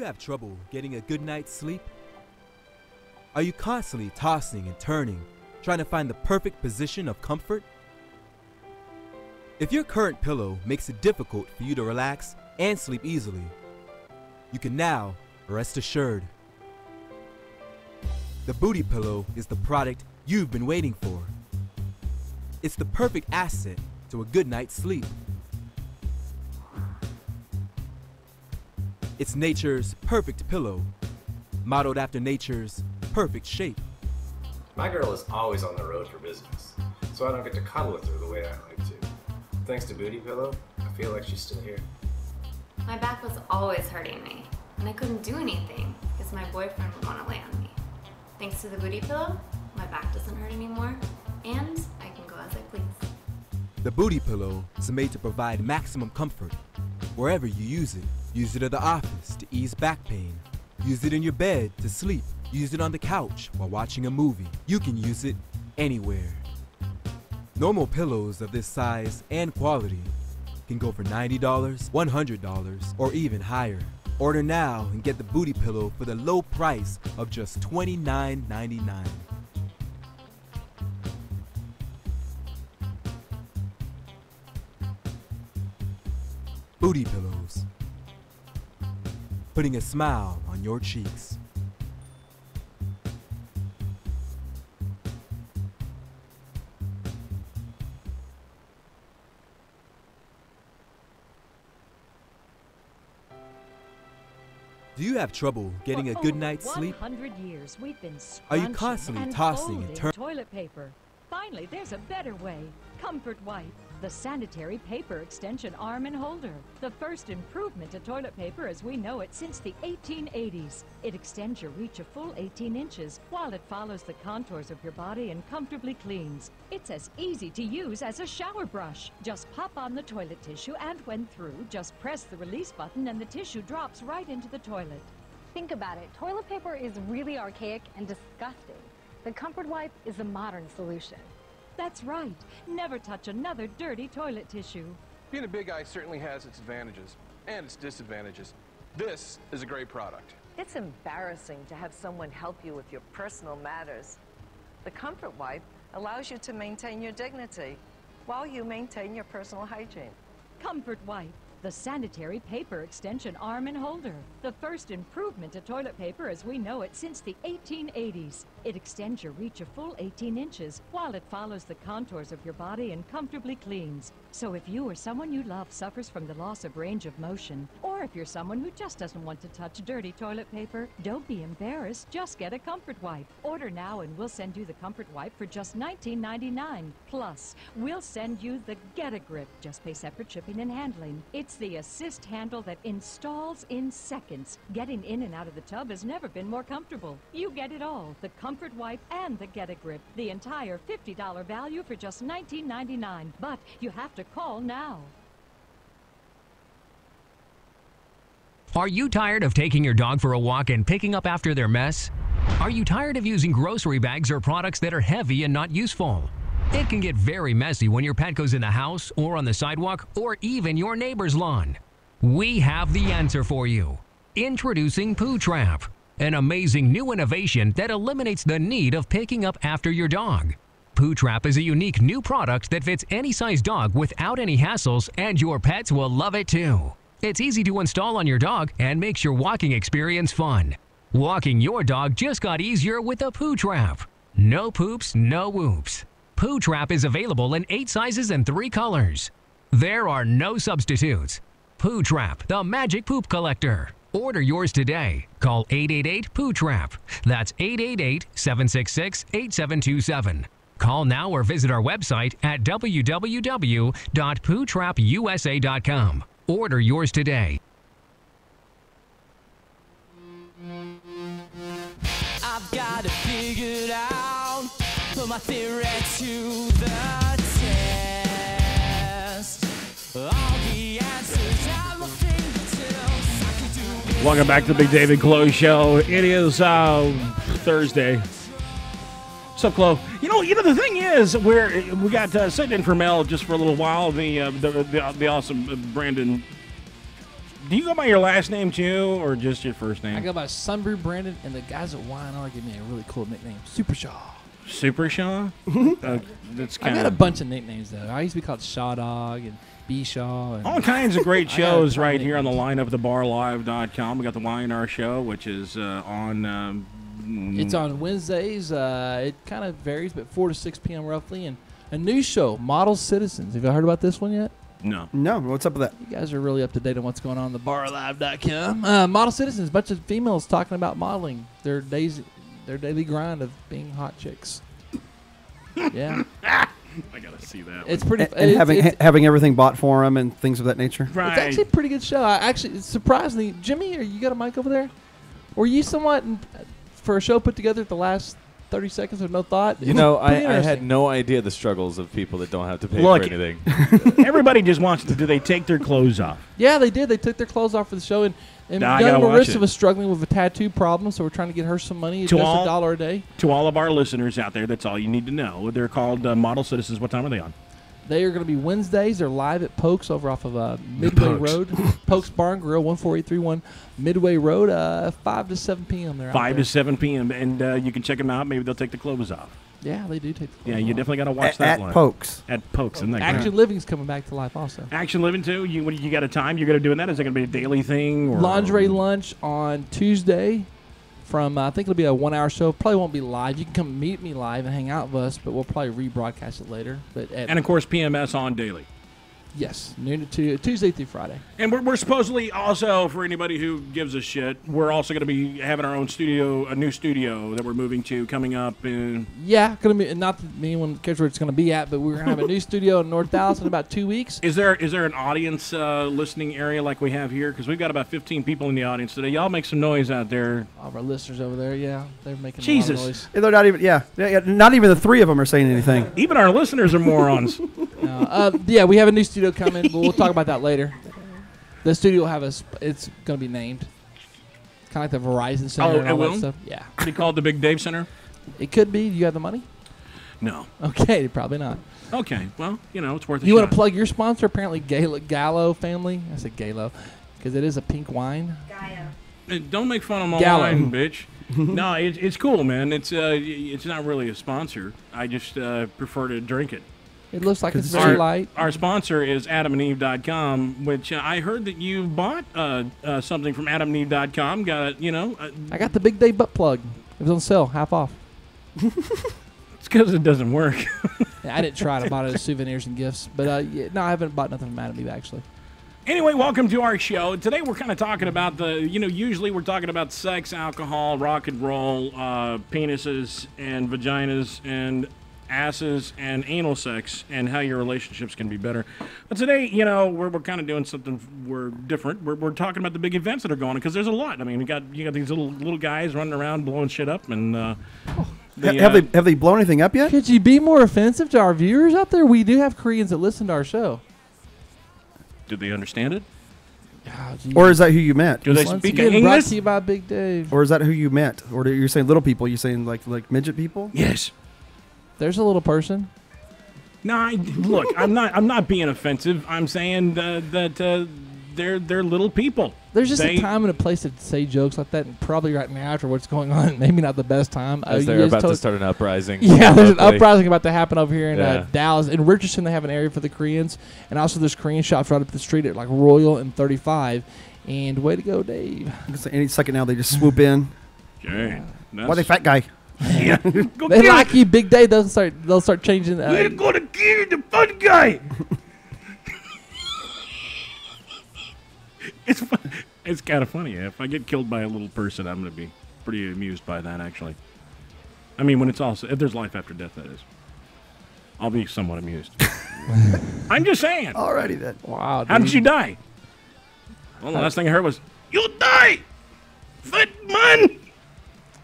Have trouble getting a good night's sleep? Are you constantly tossing and turning, trying to find the perfect position of comfort? If your current pillow makes it difficult for you to relax and sleep easily, you can now rest assured. The Booty Pillow is the product you've been waiting for. It's the perfect asset to a good night's sleep. It's nature's perfect pillow, modeled after nature's perfect shape. My girl is always on the road for business, so I don't get to cuddle with her the way I like to. Thanks to Booty Pillow, I feel like she's still here. My back was always hurting me, and I couldn't do anything because my boyfriend would want to lay on me. Thanks to the booty pillow, my back doesn't hurt anymore, and I can go as I please. The Booty Pillow is made to provide maximum comfort wherever you use it. Use it at the office to ease back pain. Use it in your bed to sleep. Use it on the couch while watching a movie. You can use it anywhere. Normal pillows of this size and quality can go for $90, $100, or even higher. Order now and get the Booty Pillow for the low price of just $29.99. Booty Pillows. Putting a smile on your cheeks. Do you have trouble getting a good night's sleep? 100 years we've been Are you constantly and tossing and folding turn- toilet paper. Finally, there's a better way. Comfort Wipe, the sanitary paper extension arm and holder. The first improvement to toilet paper as we know it since the 1880s. It extends your reach a full 18 inches while it follows the contours of your body and comfortably cleans. It's as easy to use as a shower brush. Just pop on the toilet tissue and when through, just press the release button and the tissue drops right into the toilet. Think about it. Toilet paper is really archaic and disgusting. The Comfort Wipe is a modern solution. That's right. Never touch another dirty toilet tissue. Being a big guy certainly has its advantages and its disadvantages. This is a great product. It's embarrassing to have someone help you with your personal matters. The Comfort Wipe allows you to maintain your dignity while you maintain your personal hygiene. Comfort Wipe, the sanitary paper extension arm and holder. The first improvement to toilet paper as we know it since the 1880s. It extends your reach a full 18 inches while it follows the contours of your body and comfortably cleans. So if you or someone you love suffers from the loss of range of motion, or if you're someone who just doesn't want to touch dirty toilet paper, don't be embarrassed. Just get a Comfort Wipe. Order now and we'll send you the Comfort Wipe for just $19.99. Plus, we'll send you the Get a Grip. Just pay separate shipping and handling. It's the assist handle that installs in seconds. Getting in and out of the tub has never been more comfortable. You get it all the Comfort Wipe and the Get a Grip. The entire $50 value for just $19.99. But you have to call now. Are you tired of taking your dog for a walk and picking up after their mess? Are you tired of using grocery bags or products that are heavy and not useful? It can get very messy when your pet goes in the house or on the sidewalk or even your neighbor's lawn. We have the answer for you. Introducing Poo Trap, an amazing new innovation that eliminates the need of picking up after your dog. Poo Trap is a unique new product that fits any size dog without any hassles, and your pets will love it too. It's easy to install on your dog and makes your walking experience fun. Walking your dog just got easier with a Poo Trap. No poops, no whoops. Poo Trap is available in eight sizes and three colors. There are no substitutes. Poo Trap, the magic poop collector. Order yours today. Call 888 Poo Trap. That's 888 766 8727. Call now or visit our website at www.pootrapusa.com. Order yours today. Put my theory to the test. All the answers at my fingertips. I could do Welcome back to the Big David Clo Show. It is uh, Thursday. What's up, Clo? You know, you know the thing is, we're we got uh, sitting in for Mel just for a little while. The uh, the, the the awesome uh, Brandon. Do you go by your last name too, or just your first name? I go by Sun Bru Brandon, and the guys at Y&R give me a really cool nickname, Super Shaw. Super Shaw. uh, that's I kind got a bunch of nicknames though. I used to be called Shaw Dog and B Shaw. And all kinds of great I got a shows right here on the nicknames. lineup at thebarlive.com. We got the YNR show, which is uh, on. Um, It's on Wednesdays. Uh, it kind of varies, but 4 to 6 p.m. roughly. And a new show, Model Citizens. Have you heard about this one yet? No. No. What's up with that? You guys are really up to date on what's going on on the barlive.com. Uh, Model Citizens, a bunch of females talking about modeling their days, their daily grind of being hot chicks. Yeah. I gotta see that. It's pretty. And, and it's- having it's- ha- having everything bought for them and things of that nature. It's actually a pretty good show. I actually, surprisingly, Jimmy, are you got a mic over there? Were you somewhat in, for a show put together at the last thirty seconds with no thought? You know, I, I had no idea the struggles of people that don't have to pay Look, for anything. everybody just wants to. Do they take their clothes off? Yeah, they did. They took their clothes off for the show, and, and Nah, I young gotta watch Marissa it. was struggling with a tattoo problem, so we're trying to get her some money, To just all- a dollar a day. To all of our listeners out there, that's all you need to know. They're called uh, Model Citizens. What time are they on? They are going to be Wednesdays. They're live at Pokes over off of uh, Midway Pokes. Road, Pokes Barn Grill, one four eight three one Midway Road, uh, five to seven p.m. They're Five there. to seven p.m. and uh, you can check them out. Maybe they'll take the clothes off. Yeah, they do take. The Yeah, clothes you off. definitely got to watch At- that at one. Pokes. At Pokes, isn't great? Action Living's coming back to life also. Action Living too. You what, you got a time you're going to doing that? Is it going to be a daily thing? Or Lingerie lunch on Tuesday from uh, I think it'll be a one hour show. Probably won't be live. You can come meet me live and hang out with us, but we'll probably rebroadcast it later. But And of course, PMS on daily. Yes, noon to two, Tuesday through Friday. And we're, we're supposedly also, for anybody who gives a shit, we're also going to be having our own studio, a new studio that we're moving to coming up in. Yeah, gonna be not that anyone cares where it's gonna be at, but we're gonna have a new studio in North Dallas in about two weeks. Is there is there an audience uh, listening area like we have here? Because we've got about 15 people in the audience today. Y'all make some noise out there. All of our listeners over there, yeah, they're making a lot Jesus. of noise. Yeah, They're not even. Yeah, yeah, yeah, not even the three of them are saying anything. Even our listeners are morons. No, uh, yeah, we have a new studio coming, but we'll talk about that later. The studio will have a. Sp- it's gonna be named. Kind of like the Verizon Center Oh, and it all that will? stuff. Yeah, Be called the Big Dave Center. it could be. Do you have the money? No. Okay, probably not. Okay. Well, you know, it's worth a You want to plug your sponsor? Apparently, Gallo, Gallo family. I said Gallo because it is a pink wine. Uh, Don't make fun of my Gallo. wine, bitch. no, it, it's cool, man. It's uh, it's not really a sponsor. I just uh, prefer to drink it. It looks like it's our, light. Our sponsor is AdamandEve.com, which uh, I heard that you bought uh, uh, something from AdamandEve.com. Got it, you know, uh, I got the Big Day butt plug. It was on sale, half off. it's because it doesn't work. Yeah, I didn't try it. I bought it as souvenirs and gifts. But uh, yeah, no, I haven't bought nothing from Adam Eve actually. Anyway, welcome to our show. Today we're kind of talking about the, you know, usually we're talking about sex, alcohol, rock and roll, uh, penises and vaginas and asses and anal sex and how your relationships can be better. But today, you know, we're, we're kind of doing something we're different. We're, we're talking about the big events that are going on because there's a lot. I mean, you got you got these little little guys running around blowing shit up and uh, the, Ha- have uh, they have they blown anything up yet? Could you be more offensive to our viewers out there? We do have Koreans that listen to our show. did they understand it? Or is that who you meant? Do they Once speak again, brought English? to you by Big Dave. Or is that who you meant? Or you're saying little people? You saying like like midget people? Yes. There's a little person. No, I, look, I'm not. I'm not being offensive. I'm saying uh, that uh, they're they're little people. There's just They- a time and a place to say jokes like that, and probably right now after what's going on, maybe not the best time. As you they're about to start an uprising Yeah, there's an uprising about to happen over here in Yeah. uh, Dallas. In Richardson, they have an area for the Koreans, and also there's Korean shops right up the street at like Royal and 35. And way to go, Dave! Any second now they just swoop in. Okay. Why they fat guy? Yeah. Go they get like you, Big day. They'll start. They'll start changing. Uh, We're gonna kill you the fun guy. it's fun. it's kind of funny. If I get killed by a little person, I'm gonna be pretty amused by that. Actually, I mean, when it's all if there's life after death, that is. I'll be somewhat amused. I'm just saying. Alrighty then. Wow. How did you die? Well, the last thing I heard was, "You'll die, fat man."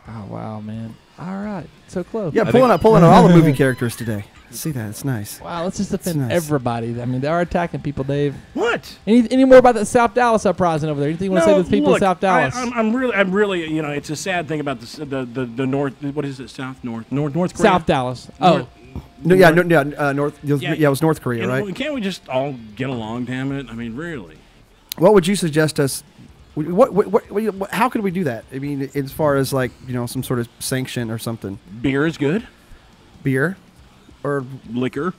Oh wow, man! All right, so close. Yeah, pulling out pulling out all the movie characters today. See that? It's nice. Wow, let's just defend nice. everybody. I mean, they are attacking people, Dave. What? Any, any more about that South Dallas uprising over there? Anything you want to say to the people look, of South Dallas? I, am I'm really, I'm really, you know, it's a sad thing about the the the, the north. What is it? South, north, north, North Korea. South Dallas. Oh. No, yeah, no, yeah, uh, North. Yeah, it was North Korea, you right? Can't we just all get along? Damn it! I mean, really. What would you suggest us? What, what, what, what, what- how could we do that? I mean, as far as like you know, some sort of sanction or something. Beer is good. Beer, or liquor,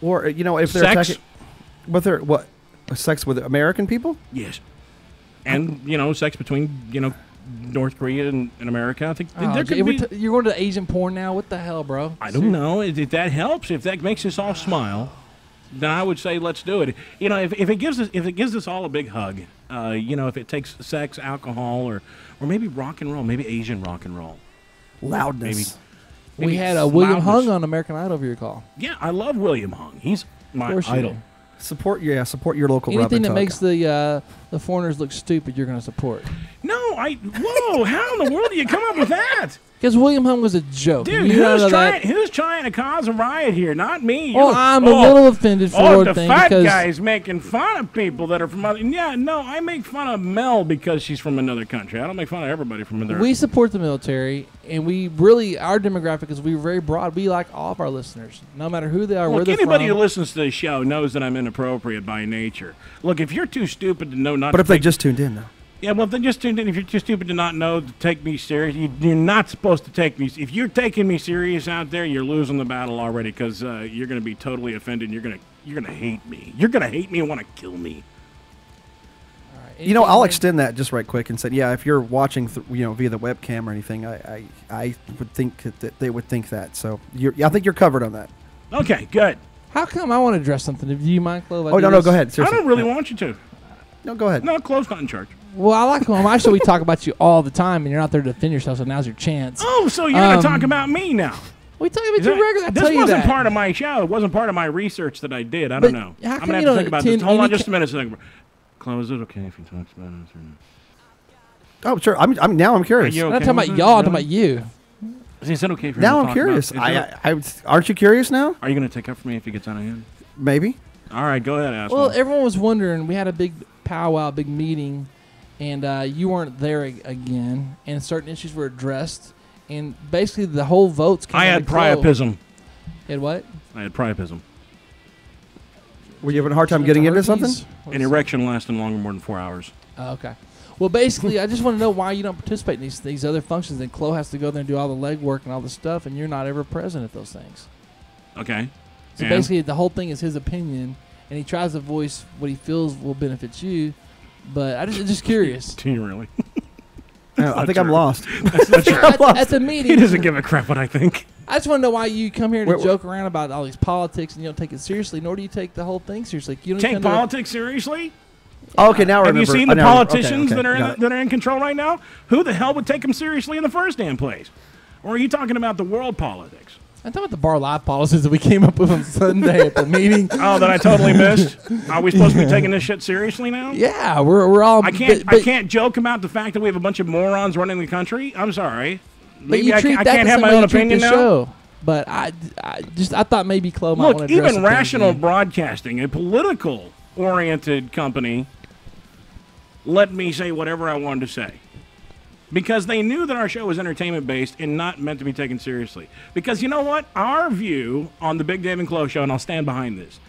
or uh, you know, if they're Sex? attacking, but they're what? Sex with American people? Yes. And you know, sex between you know North Korea and, and America. I think Oh, there could be. t- you're going to Asian porn now? What the hell, bro? I don't know if, if that helps. If that makes us all smile, then I would say let's do it. You know, if, if it gives us if it gives us all a big hug, uh, you know, if it takes sex, alcohol, or or maybe rock and roll, maybe Asian rock and roll, Loudness. Maybe, We maybe had uh, William loudness. Hung on American Idol, if your call. Yeah, I love William Hung. He's my idol. do. Support, yeah, support your local. Anything that rub-a-tug. makes the uh, the foreigners look stupid, you're going to support. No, I. Whoa! how in the world do you come up with that? Because William Hung was a joke. Dude, You know who's that- trying? Who's trying to cause a riot here? Not me. Well, You're- oh, I'm a oh. little offended for oh, one the thing fat because- guy's making fun of people that are from other. Yeah, no, I make fun of Mel because she's from another country. I don't make fun of everybody from another. We support the military, and we really our demographic is we're very broad. We like all of our listeners, no matter who they are, where Look, they're anybody from. who listens to the show knows that I'm inappropriate by nature. Look, if you're too stupid to know not But to if they just tuned in, though. Yeah, well, if they just tuned in, if you're too stupid to not know to take me serious, you, you're not supposed to take me. If you're taking me serious out there, you're losing the battle already because uh, you're going to be totally offended. You're going to you're going to hate me. You're going to hate me and want to kill me. You know, I'll extend that just right quick and say, yeah, if you're watching, th- you know, via the webcam or anything, I, I, I would think that- that they would think that. So you're, I think you're covered on that. Okay, good. How come I want to address something? Do you mind, Clove? I Oh, no, no, go ahead. I don't really Yeah. want you to. No, go ahead. No, Clo's not in charge. Well, I like on my show we talk about you all the time, and you're not there to defend yourself. So now's your chance. Oh, so you're going Um, to talk about me now? We talk about Is you regularly. I this tell you wasn't that. part of my show. It wasn't part of my research that I did. I But don't know. I'm gonna have to don't think about this. Hold on, just a minute. Second. Clo, is it okay if you talk about this or not? Oh, sure. I'm, I'm now I'm curious. Are you I'm not talking about y'all. I'm talking about you. Is it okay for him Now I'm curious. I, I, I, aren't you curious now? are you going to take up for me if he gets out of hand? Maybe. All right, go ahead, asshole. Well, everyone was wondering. We had a big powwow, big meeting, and uh, you weren't there ag- again. And certain issues were addressed, and basically the whole votes. Came I out had of Clove. priapism. Had what? I had priapism. Were you having a hard time getting into something? An erection lasting longer more than four hours. Oh, okay. Well, basically, I just want to know why you don't participate in these these other functions. And Clo has to go there and do all the legwork and all the stuff, and you're not ever present at those things. Okay. So And? basically, the whole thing is his opinion, and he tries to voice what he feels will benefit you. But I just just curious. Do you really? Yeah, I not think I'm lost. That's not true. at, at the meeting, He doesn't give a crap what I think. I just want to know why you come here to Wait, wait. joke around about all these politics and you don't take it seriously, nor do you take the whole thing seriously. You don't Take come to politics seriously? Oh, okay, now I Have you seen I the now. Okay, politicians okay, that are in, got it. that are in control right now? Who the hell would take them seriously in the first damn place? Or are you talking about the world politics? I'm talking about the bar life policies that we came up with on Sunday at the meeting. Oh, that I totally missed. Are we supposed to be taking this shit seriously now? Yeah, we're we're all. I can't. but- I can't joke about the fact that we have a bunch of morons running the country. I'm sorry. Maybe I, can't- I can't have my own opinion now. Show. But I, I just I thought maybe Clo might Look, even Rational you. Broadcasting, a political oriented company, let me say whatever I wanted to say. Because they knew that our show was entertainment based and not meant to be taken seriously. Because you know what? Our view on the Big Dave and Clo show, and I'll stand behind this,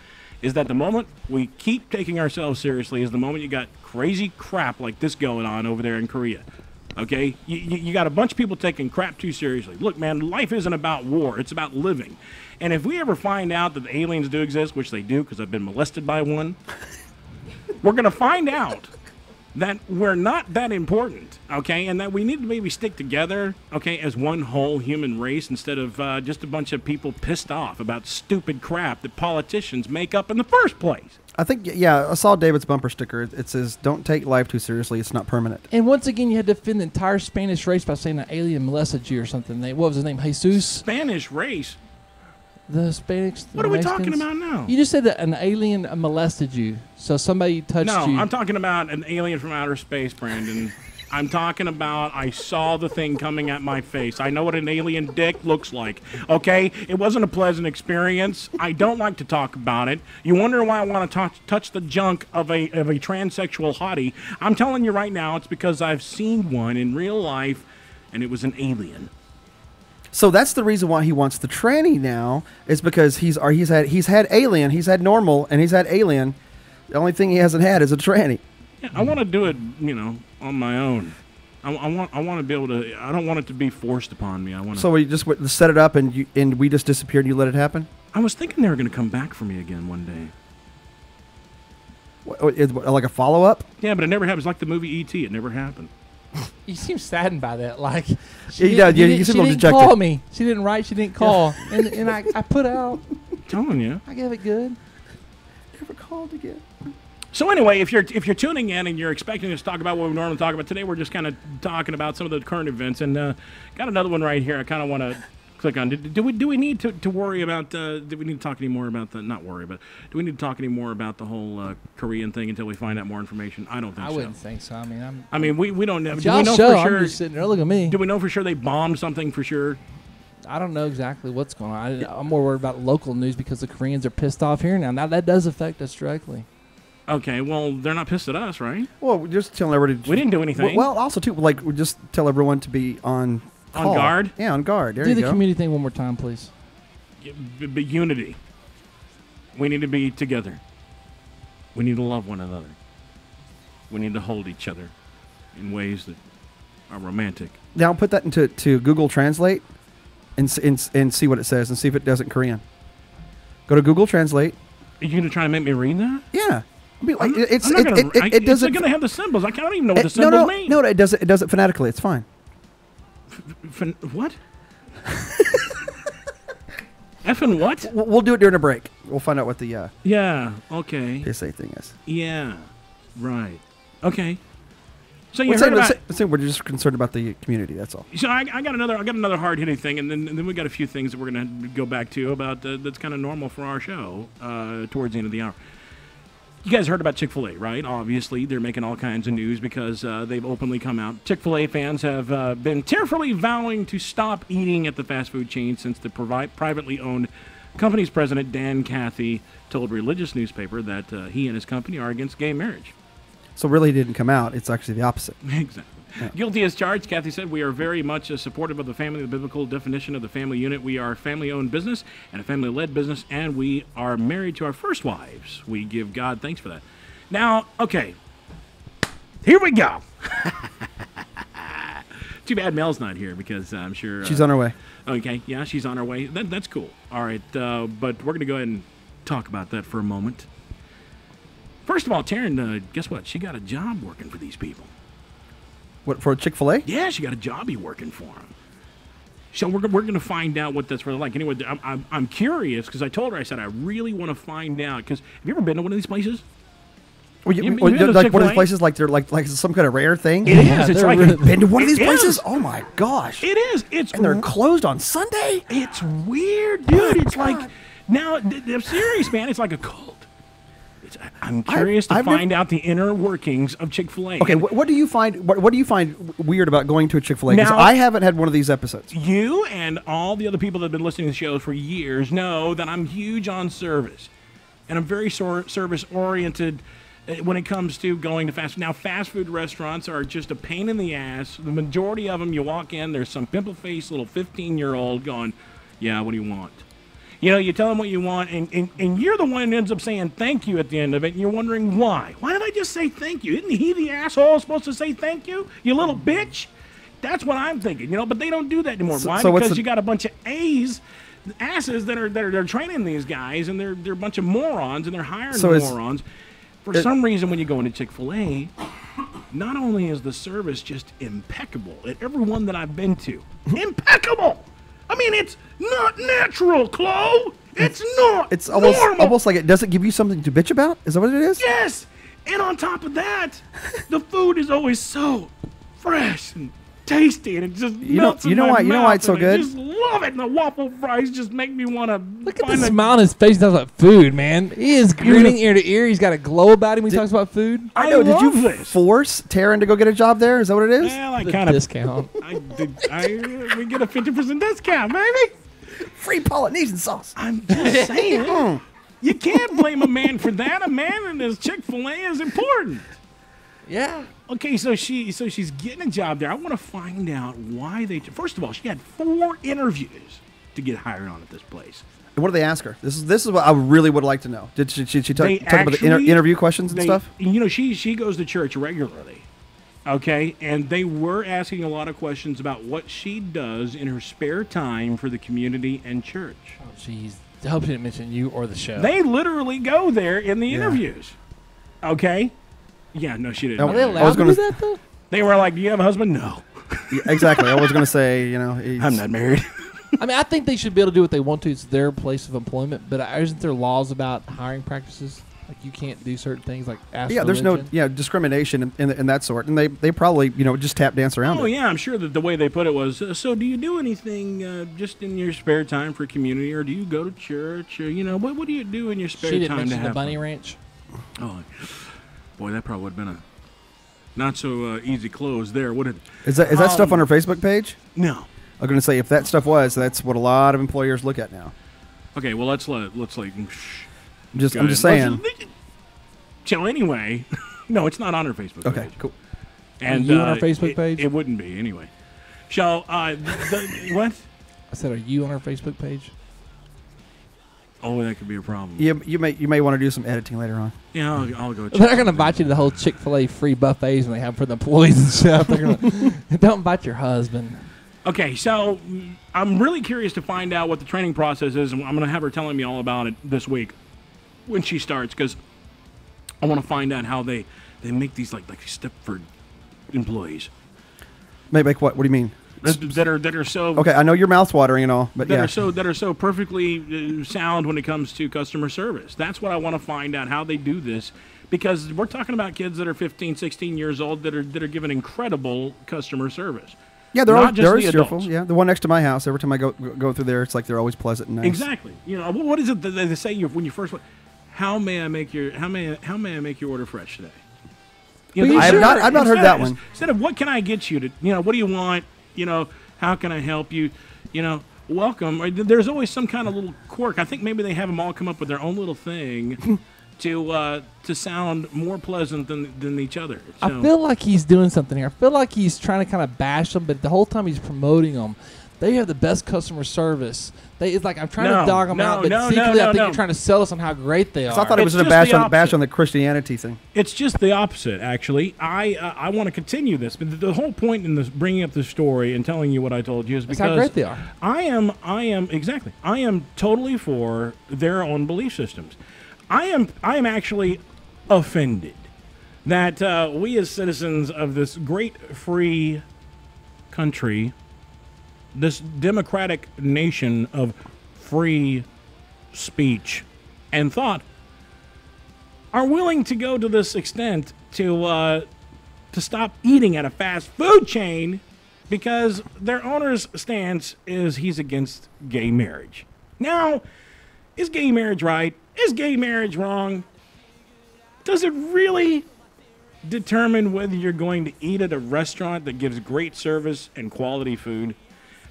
is that the moment we keep taking ourselves seriously is the moment you got crazy crap like this going on over there in Korea. Okay? You, you, you got a bunch of people taking crap too seriously. Look, man, life isn't about war, it's about living. And if we ever find out that the aliens do exist, which they do because I've been molested by one, we're going to find out that we're not that important, okay, and that we need to maybe stick together, okay, as one whole human race instead of uh, just a bunch of people pissed off about stupid crap that politicians make up in the first place. I think yeah, I saw David's bumper sticker. It, it says, "Don't take life too seriously. It's not permanent." And once again, you had to defend the entire Spanish race by saying an alien molested you or something. They, what was his name? Jesus. Spanish race. The Hispanics. the What are we talking about now? You just said that an alien molested you. So somebody touched no, you. I'm talking about an alien from outer space, Brandon. I'm talking about I saw the thing coming at my face. I know what an alien dick looks like. Okay? It wasn't a pleasant experience. I don't like to talk about it. You wonder why I want to touch, touch the junk of a of a transsexual hottie. I'm telling you right now, it's because I've seen one in real life and it was an alien. So that's the reason why he wants the tranny now is because he's or he's had he's had alien, he's had normal, and he's had alien. The only thing he hasn't had is a tranny. Yeah, I want to do it, you know, on my own. I, I want I want to be able to I don't want it to be forced upon me. I want So we just set it up and you and we just disappeared and you let it happen. I was thinking they were going to come back for me again one day. What, what, is- what, like a follow up? Yeah, but it never happens. Like the movie E.T., it never happened. You seem saddened by that. Like, she you didn't. You- didn't- you seem she a little didn't dejected. call me. She didn't write. She didn't call. and and I, I put out. telling you. I gave it good. Never called again. So anyway, if you're if you're tuning in and you're expecting us to talk about what we normally talk about today, we're just kind of talking about some of the current events, and uh, got another one right here. I kind of want to click on. Do, do we do we need to, to worry about? Uh, do we need to talk any more about the not worry, but do we need to talk any more about the whole uh, Korean thing until we find out more information? I don't think I so. wouldn't think so. I mean, I'm. I mean, we, we don't know. It's Do we know show. for I'm sure? just sitting there. Look at me. Do we know for sure they bombed something for sure? I don't know exactly what's going on. I, I'm more worried about local news because the Koreans are pissed off here now. Now that does affect us directly. Okay, well they're not pissed at us, right? Well, we're just telling everybody. We didn't do anything. Well, also too, like we just tell everyone to be on On guard? Yeah, on guard. There Do you the go. community thing one more time, please. B- b- unity. We need to be together. We need to love one another. We need to hold each other in ways that are romantic. Now I'll put that into to Google Translate and, s- and s- and see what it says and see if it doesn't Korean. Go to Google Translate. Are you gonna try to make me read that? Yeah. I mean, like, I'm- it's I'm not it, gonna- it, it, I- it doesn't. It's gonna have the symbols. I don't even know what the it- no, symbols no, mean. no, no, it doesn't. It doesn't phonetically. It's fine. What? Effing what? We'll, we'll do it during a break. We'll find out what the uh, Yeah. Okay. PSA thing is. Yeah. Right. Okay. So you Let's heard about. let's say- let's say we're just concerned about the community. That's all. So I, I got another I got another hard hitting thing, and then and then we got a few things that we're gonna go back to about uh, that's kind of normal for our show uh, towards the end of the hour. You guys heard about Chick Fil A, right? Obviously, they're making all kinds of news because uh, they've openly come out. Chick Fil A fans have uh, been tearfully vowing to stop eating at the fast food chain since the provi- privately owned company's president Dan Cathy told religious newspaper that uh, he and his company are against gay marriage. So really, it didn't come out. It's actually the opposite. Exactly. Guilty as charged, Cathy said, We are very much uh, supportive of the family, the biblical definition of the family unit. We are a family owned business and a family led business, and we are married to our first wives. We give God thanks for that. Now, okay, here we go. Too bad Mel's not here because I'm sure. She's on her way. Okay, yeah, she's on her way. That, that's cool. All right, uh, but we're going to go ahead and talk about that for a moment. First of all, Taryn, uh, guess what? She got a job working for these people. What for a Chick Fil A? Yeah, she got a jobby working for him. So we're, we're going to find out what that's really like. Anyway, I'm, I'm, I'm curious because I told her, I said, I really want to find out. Because have you ever been to one of these places? Well, you, You- well, you like one of these places, like they're like like some kind of rare thing. It is. It's like You've been to one of these places. is. Oh my gosh! It is. It's and they're closed on Sunday. It's weird, dude. Oh it's like now, I'm serious, man. It's like a cult. I- I'm curious to I've never- find out the inner workings of Chick Fil A. Okay, what, what do you find? What, what do you find weird about going to a Chick Fil A? Because Now- I haven't had one of these episodes. you and all the other people that have been listening to the shows for years know that I'm huge on service, and I'm very sor- service oriented uh, when it comes to going to fast. Now, fast food restaurants are just a pain in the ass. The majority of them, you walk in, there's some pimple faced little 15 year old going, "Yeah, what do you want?" You know, you tell them what you want, and, and, and you're the one who ends up saying thank you at the end of it, and you're wondering why. Why did I just say thank you? Isn't he the asshole supposed to say thank you? You little bitch? That's what I'm thinking, you know, but they don't do that anymore. So- why? so because the- you got a bunch of A's, asses that are that are they're training these guys, and they're they're a bunch of morons, and they're hiring So morons. For it- some reason, when you go into Chick Fil A, not only is the service just impeccable at every one that I've been to, impeccable. I mean, it's not natural, Clo. It's not. It's almost normal. almost like it doesn't give you something to bitch about. Is that what it is? Yes, and on top of that, the food is always so fresh and tasty, and it just You know- melts you in know my why- you know why mouth, it's so good? I just love it, and the waffle fries just make me want to Look at the smile on his face. He like food, man. He is grinning ear to ear. He's got a glow about him when he talks about food. I know. Did you force Taryn to go get a job there? Is that what it is? Well, I kind of discount. I, did, I we get a fifty percent discount, baby. Free Polynesian sauce. I'm just saying. Mm. you can't blame a man for that. A man and his Chick Fil A is important. Yeah. Okay, so she so she's getting a job there. I want to find out why they. First of all, she had four interviews to get hired on at this place. And what do they ask her? This is this is what I really would like to know. Did she, she, she talk, They talk about the inter- interview questions and they- stuff? You know, she she goes to church regularly. Okay, and they were asking a lot of questions about what she does in her spare time for the community and church. Oh, jeez. I hope she didn't mention you or the show. They literally go there in the interviews. Okay? Yeah, no, she didn't. Are they allowed I was gonna- do that though? They were like, "Do you have a husband?" No. Yeah, exactly. I was going to say, you know, I'm not married. I mean, I think they should be able to do what they want to. It's their place of employment. But isn't there laws about hiring practices? Like you can't do certain things, like ask Yeah, there's no yeah discrimination in, in, in that sort, and they they probably you know just tap dance around Oh it. yeah, I'm sure that the way they put it was. Uh, so, do you do anything uh, just in your spare time for community, or do you go to church, or you know, what what do you do in your spare She didn't time to mention the have bunny fun? ranch. Oh, boy, that probably would have been a not so uh, easy close there, would it? Is that is that stuff Um, on her Facebook page? No. I'm going to say if that stuff was, that's what a lot of employers look at now. Okay, well let's let let's like. Shh, I'm just go I'm just saying. Let's- So anyway, no, it's not on her Facebook. Okay, page. cool. And Are you on uh, her Facebook it- page? It wouldn't be anyway. So uh, the, what? I said, are you on our Facebook page? Oh, that could be a problem. You you may you may want to do some editing later on. Yeah, I'll, I'll go. They're not going to invite you to the whole Chick Fil A free buffets when they have for the employees and stuff. They're going to don't invite your husband. Okay, so I'm really curious to find out what the training process is, and I'm going to have her telling me all about it this week when she starts, because I want to find out how they they make these like like Stepford employees Maybe like what? What do you mean? That, are that are so Okay, I know your mouth's watering and all, but that yeah. are so that are so perfectly uh, sound when it comes to customer service. That's what I want to find out how they do this because we're talking about kids that are 15, 16 years old that are that are giving incredible customer service. yeah, they're Not just they're the cheerful. Yeah, the one next to my house. Every time I go go through there, it's like they're always pleasant and nice. Exactly. You know, what is it that they say you when you first? How may I make your how may how may I make your order fresh today? You I have not- I've not heard that of- one. Instead of what can I get you to, you know, what do you want? You know, how can I help you? You know, welcome. There's always some kind of little quirk. I think maybe they have them all come up with their own little thing to uh, to sound more pleasant than than each other. I feel like he's doing something here. I feel like he's trying to kind of bash them, but the whole time he's promoting them. They have the best customer service. They, it's like I'm trying No, to dog them no, out, but no, no, secretly I think no. you're trying to sell us on how great they are. 'Cause I thought it was a bash on bash on the Christianity thing. It's just the opposite, actually. I uh, I want to continue this, but the, the whole point in this bringing up the story and telling you what I told you is That's because how great they are. I am I am exactly. I am totally for their own belief systems. I am I am actually offended that uh, we as citizens of this great free country, this democratic nation of free speech and thought, are willing to go to this extent to uh, to stop eating at a fast food chain because their owner's stance is he's against gay marriage. Now, is gay marriage right? Is gay marriage wrong? Does it really determine whether you're going to eat at a restaurant that gives great service and quality food?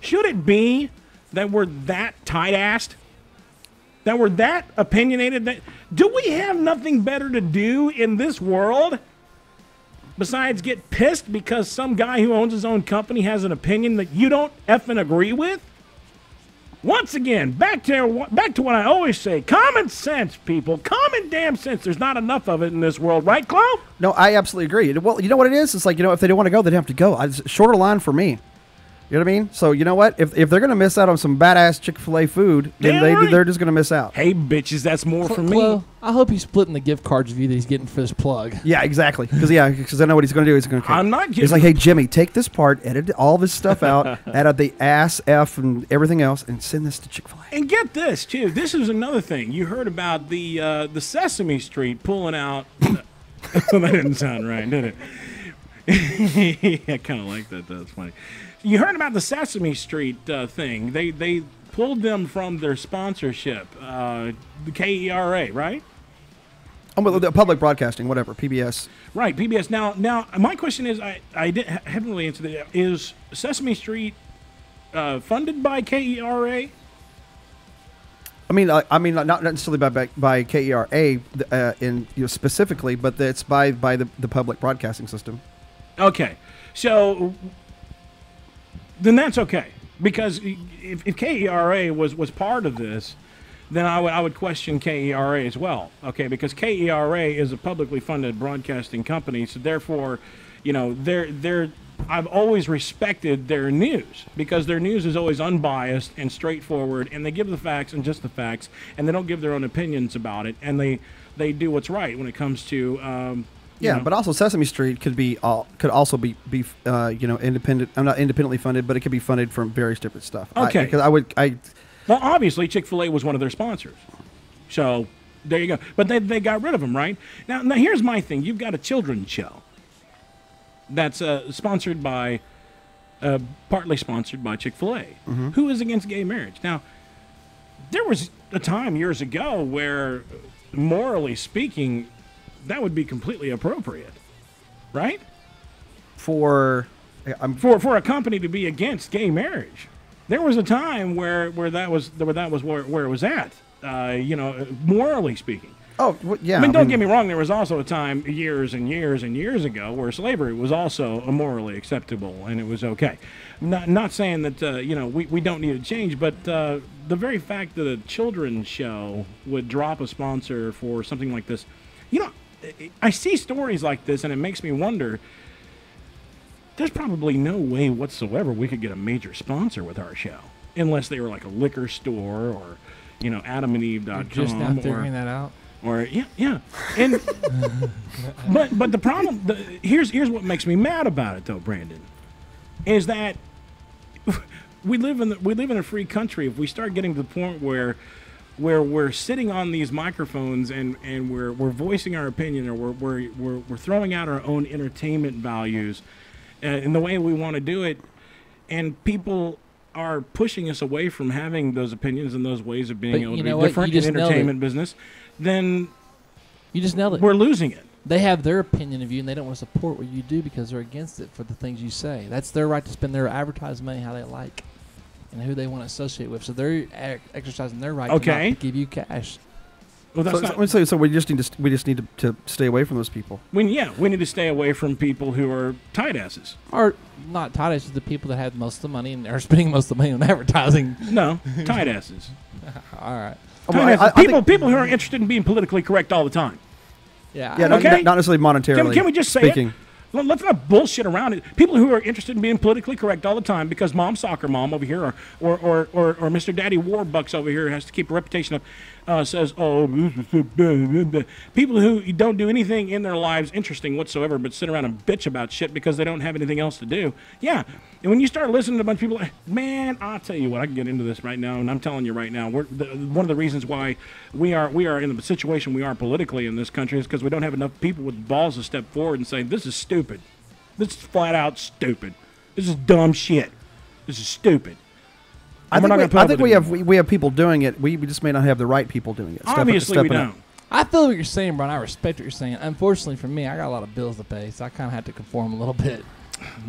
Should it be that we're that tight assed? That we're that opinionated? That do we have nothing better to do in this world besides get pissed because some guy who owns his own company has an opinion that you don't effing agree with? Once again, back to back to what I always say: common sense, people. Common damn sense. There's not enough of it in this world, right, Clo? No, I absolutely agree. Well, you know what it is? It's like, you know, if they don't want to go, they don't have to go. It's shorter line for me. You know what I mean? So, you know what? If, if they're going to miss out on some badass Chick fil A food, then Damn they, right. they're just going to miss out. Hey, bitches, that's more for me. Well, I hope he's splitting the gift cards with you that he's getting for this plug. Yeah, exactly. Because yeah, because I know what he's going to do. He's going to. I'm not He's getting- like, hey Jimmy, take this part, edit all this stuff out, add up the ass, f, and everything else, and send this to Chick Fil A. And get this too. This is another thing you heard about the uh, the Sesame Street pulling out. that didn't sound right, did it? I kind of like that. That's funny. You heard about the Sesame Street uh, thing. They they pulled them from their sponsorship, uh, the KERA, right? Oh, well, the public broadcasting, whatever, PBS. Right, PBS. Now, now, my question is, I I didn't haven't really answered it. Is Sesame Street uh, funded by KERA? I mean, I, I mean, not necessarily by by, by KERA uh, in you know, specifically, but it's by by the, the public broadcasting system. Okay, so then that's okay because if, if KERA was was part of this, then I would I would question KERA as well. Okay, because KERA is a publicly funded broadcasting company, so therefore, you know, they're they're I've always respected their news because their news is always unbiased and straightforward, and they give the facts and just the facts, and they don't give their own opinions about it, and they they do what's right when it comes to. Um, Yeah, know- but also Sesame Street could be all could also be be uh, you know independent. I'm not independently funded, but it could be funded from various different stuff. I- Okay. because I, would I Well, obviously, Chick Fil A was one of their sponsors, so there you go. But they, they got rid of them, right? Now, now here's my thing: you've got a children's show that's uh, sponsored by, uh, partly sponsored by Chick Fil A, Mhm. who is against gay marriage. Now, there was a time years ago where, morally speaking, that would be completely appropriate, right? for I'm for for a company to be against gay marriage. There was a time where where that was where that was where, where it was at. Uh, you know, morally speaking. Oh well, yeah. I mean, don't mean- get me wrong. There was also a time, years and years and years ago, where slavery was also morally acceptable and it was okay. Not not saying that uh, you know we, we don't need to change, but uh, the very fact that a children's show would drop a sponsor for something like this, you know, I- see stories like this and it makes me wonder. There's probably no way whatsoever we could get a major sponsor with our show, unless they were like a liquor store or, you know, AdamandEve.com. You're just or- figuring that out. or yeah, yeah, and but but the problem the, here's here's what makes me mad about it though, Brandon, is that we live in the, we live in a free country. If we start getting to the point where where we're sitting on these microphones and, and we're we're voicing our opinion or we're we're we're, we're throwing out our own entertainment values uh, in the way we want to do it, and people. Are pushing us away from having those opinions and those ways of being But able to know be what? different in just nailed it. entertainment business, then You just nailed it. we're losing it. They have their opinion of you, and they don't want to support what you do because they're against it for the things you say. That's their right to spend their advertised money how they like, and who they want to associate with. So they're ex- exercising their right to, Okay. not give you cash. Well, that's so, not- so, so we just need to st- we just need to, to stay away from those people. When yeah, we need to stay away from people who are tight asses. Or not tight asses, the people that have most of the money and are spending most of the money on advertising. No, tight asses. All right. Tight asses. people people who are interested in being politically correct all the time. Yeah. Yeah, not, okay. not necessarily monetarily. Can, can we just say speaking. it? Let- Let's not bullshit around it. People who are interested in being politically correct all the time because mom soccer mom over here or or, or, or, or Mr. Daddy Warbucks over here has to keep a reputation of uh, says, "Oh, this is so blah." people who don't do anything in their lives interesting whatsoever, but sit around and bitch about shit because they don't have anything else to do. Yeah, and when you start listening to a bunch of people, man, I'll tell you what, I can get into this right now, and I'm telling you right now, we're the, one of the reasons why we are we are in the situation we are politically in this country is because we don't have enough people with balls to step forward and say, "This is stupid. This is flat out stupid. This is dumb shit. This is stupid." I we're think, not we, gonna I think we have we, we have people doing it. We, we just may not have the right people doing it. Step- Obviously, we stepping up. don't. I feel what you're saying, Brian. I respect what you're saying. Unfortunately for me, I got a lot of bills to pay, so I kind of had to conform a little bit.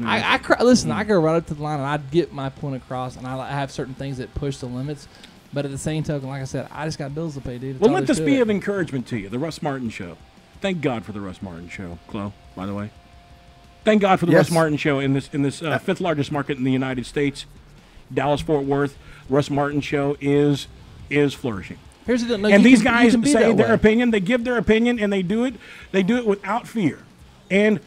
I, I cr- listen. I go right up to the line and I get my point across, and I, I have certain things that push the limits. But at the same token, like I said, I just got bills to pay, dude. That's Well, let this be it. of encouragement to you. The Russ Martin Show. Thank God for the Russ Martin Show, Clo. By the way, thank God for the Yes. Russ Martin Show in this in this uh, fifth largest market in the United States, Dallas Fort Worth. Russ Martin Show is is flourishing. Here's the deal. No, and these can- guys say their way. opinion. They give their opinion, and they do it. They do it without fear. And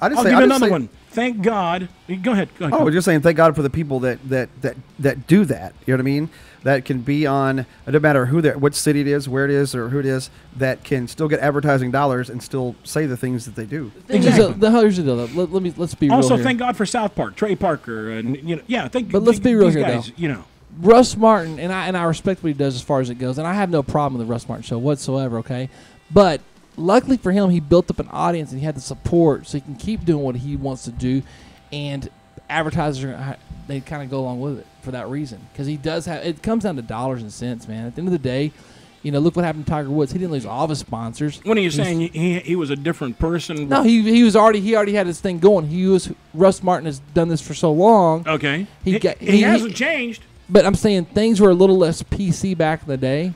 I just I'll say- give I you just another say- one. Thank God. Go ahead. Go ahead. Oh, we're just saying, thank God for the people that that that that do that. You know what I mean? That can be on. It doesn't matter who they, what city it is, where it is, or who it is. That can still get advertising dollars and still say the things that they do. Here's the- the- here's the deal. Let, let me let's be also, real here. thank God for South Park, Trey Parker, and you know, yeah. Thank. But let's be real here, guys, though. You know, Russ Martin, and I and I respect what he does as far as it goes, and I have no problem with the Russ Martin show whatsoever. Okay, but luckily for him, he built up an audience and he had the support, so he can keep doing what he wants to do, and advertisers they kind of go along with it for that reason because he does have. It comes down to dollars and cents, man. At the end of the day, you know, look what happened to Tiger Woods. He didn't lose all of his sponsors. when are you He's- saying he, he was a different person? No, he he was already he already had his thing going. He was Russ Martin has done this for so long. Okay. he He- got he hasn't changed. But I'm saying things were a little less PC back in the day,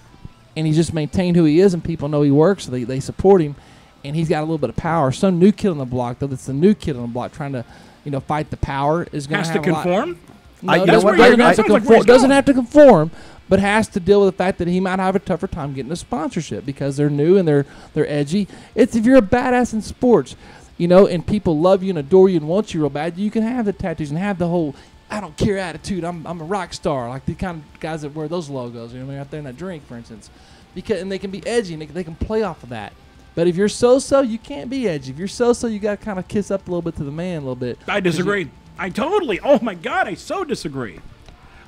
and he's just maintained who he is, and people know he works, so they, they support him, and he's got a little bit of power. Some new kid on the block, though, that's the new kid on the block trying to, you know, fight the power is going to have a lot- conform? No, I- you know doesn't, what, doesn't have to like conform. Doesn't have to conform, but has to deal with the fact that he might have a tougher time getting a sponsorship because they're new and they're they're edgy. It's if you're a badass in sports, you know, and people love you and adore you and want you real bad, you can have the tattoos and have the whole I don't care attitude. I'm, I'm a rock star, like the kind of guys that wear those logos. You know, what I mean, out there in that drink, for instance, because and they can be edgy and they, they can play off of that. But if you're so-so, you can't be edgy. If you're so-so, you got to kind of kiss up a little bit to the man a little bit. I disagree. I totally. Oh my God, I so disagree.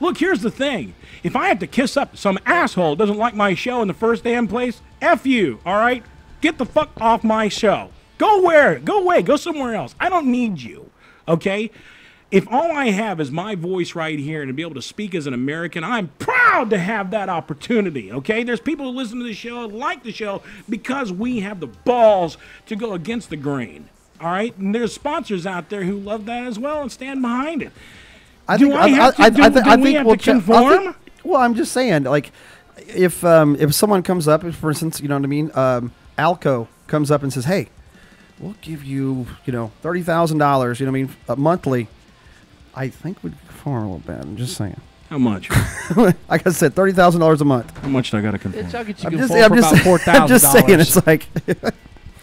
Look, here's the thing. If I have to kiss up some asshole doesn't like my show in the first damn place, F you, all right? Get the fuck off my show. Go where? Go away. Go somewhere else. I don't need you, okay? If all I have is my voice right here and to be able to speak as an American, I'm proud to have that opportunity, okay? There's people who listen to the show, like the show, because we have the balls to go against the grain, all right? And there's sponsors out there who love that as well and stand behind it. I do think I have to, do, I, do I we think have we'll to check- I conform? think- well, I'm just saying, like, if um, if someone comes up, if, for instance, you know what I mean, um, Alco comes up and says, "Hey, we'll give you, you know, thirty thousand dollars, you know, what I mean, uh, monthly." I think we'd conform a little bit. I'm just saying. How much? like I said, thirty thousand dollars a month. How much do I got to conform? Bitch, I'll get you I'm conform just, I'm just, about four I'm just saying, it's like.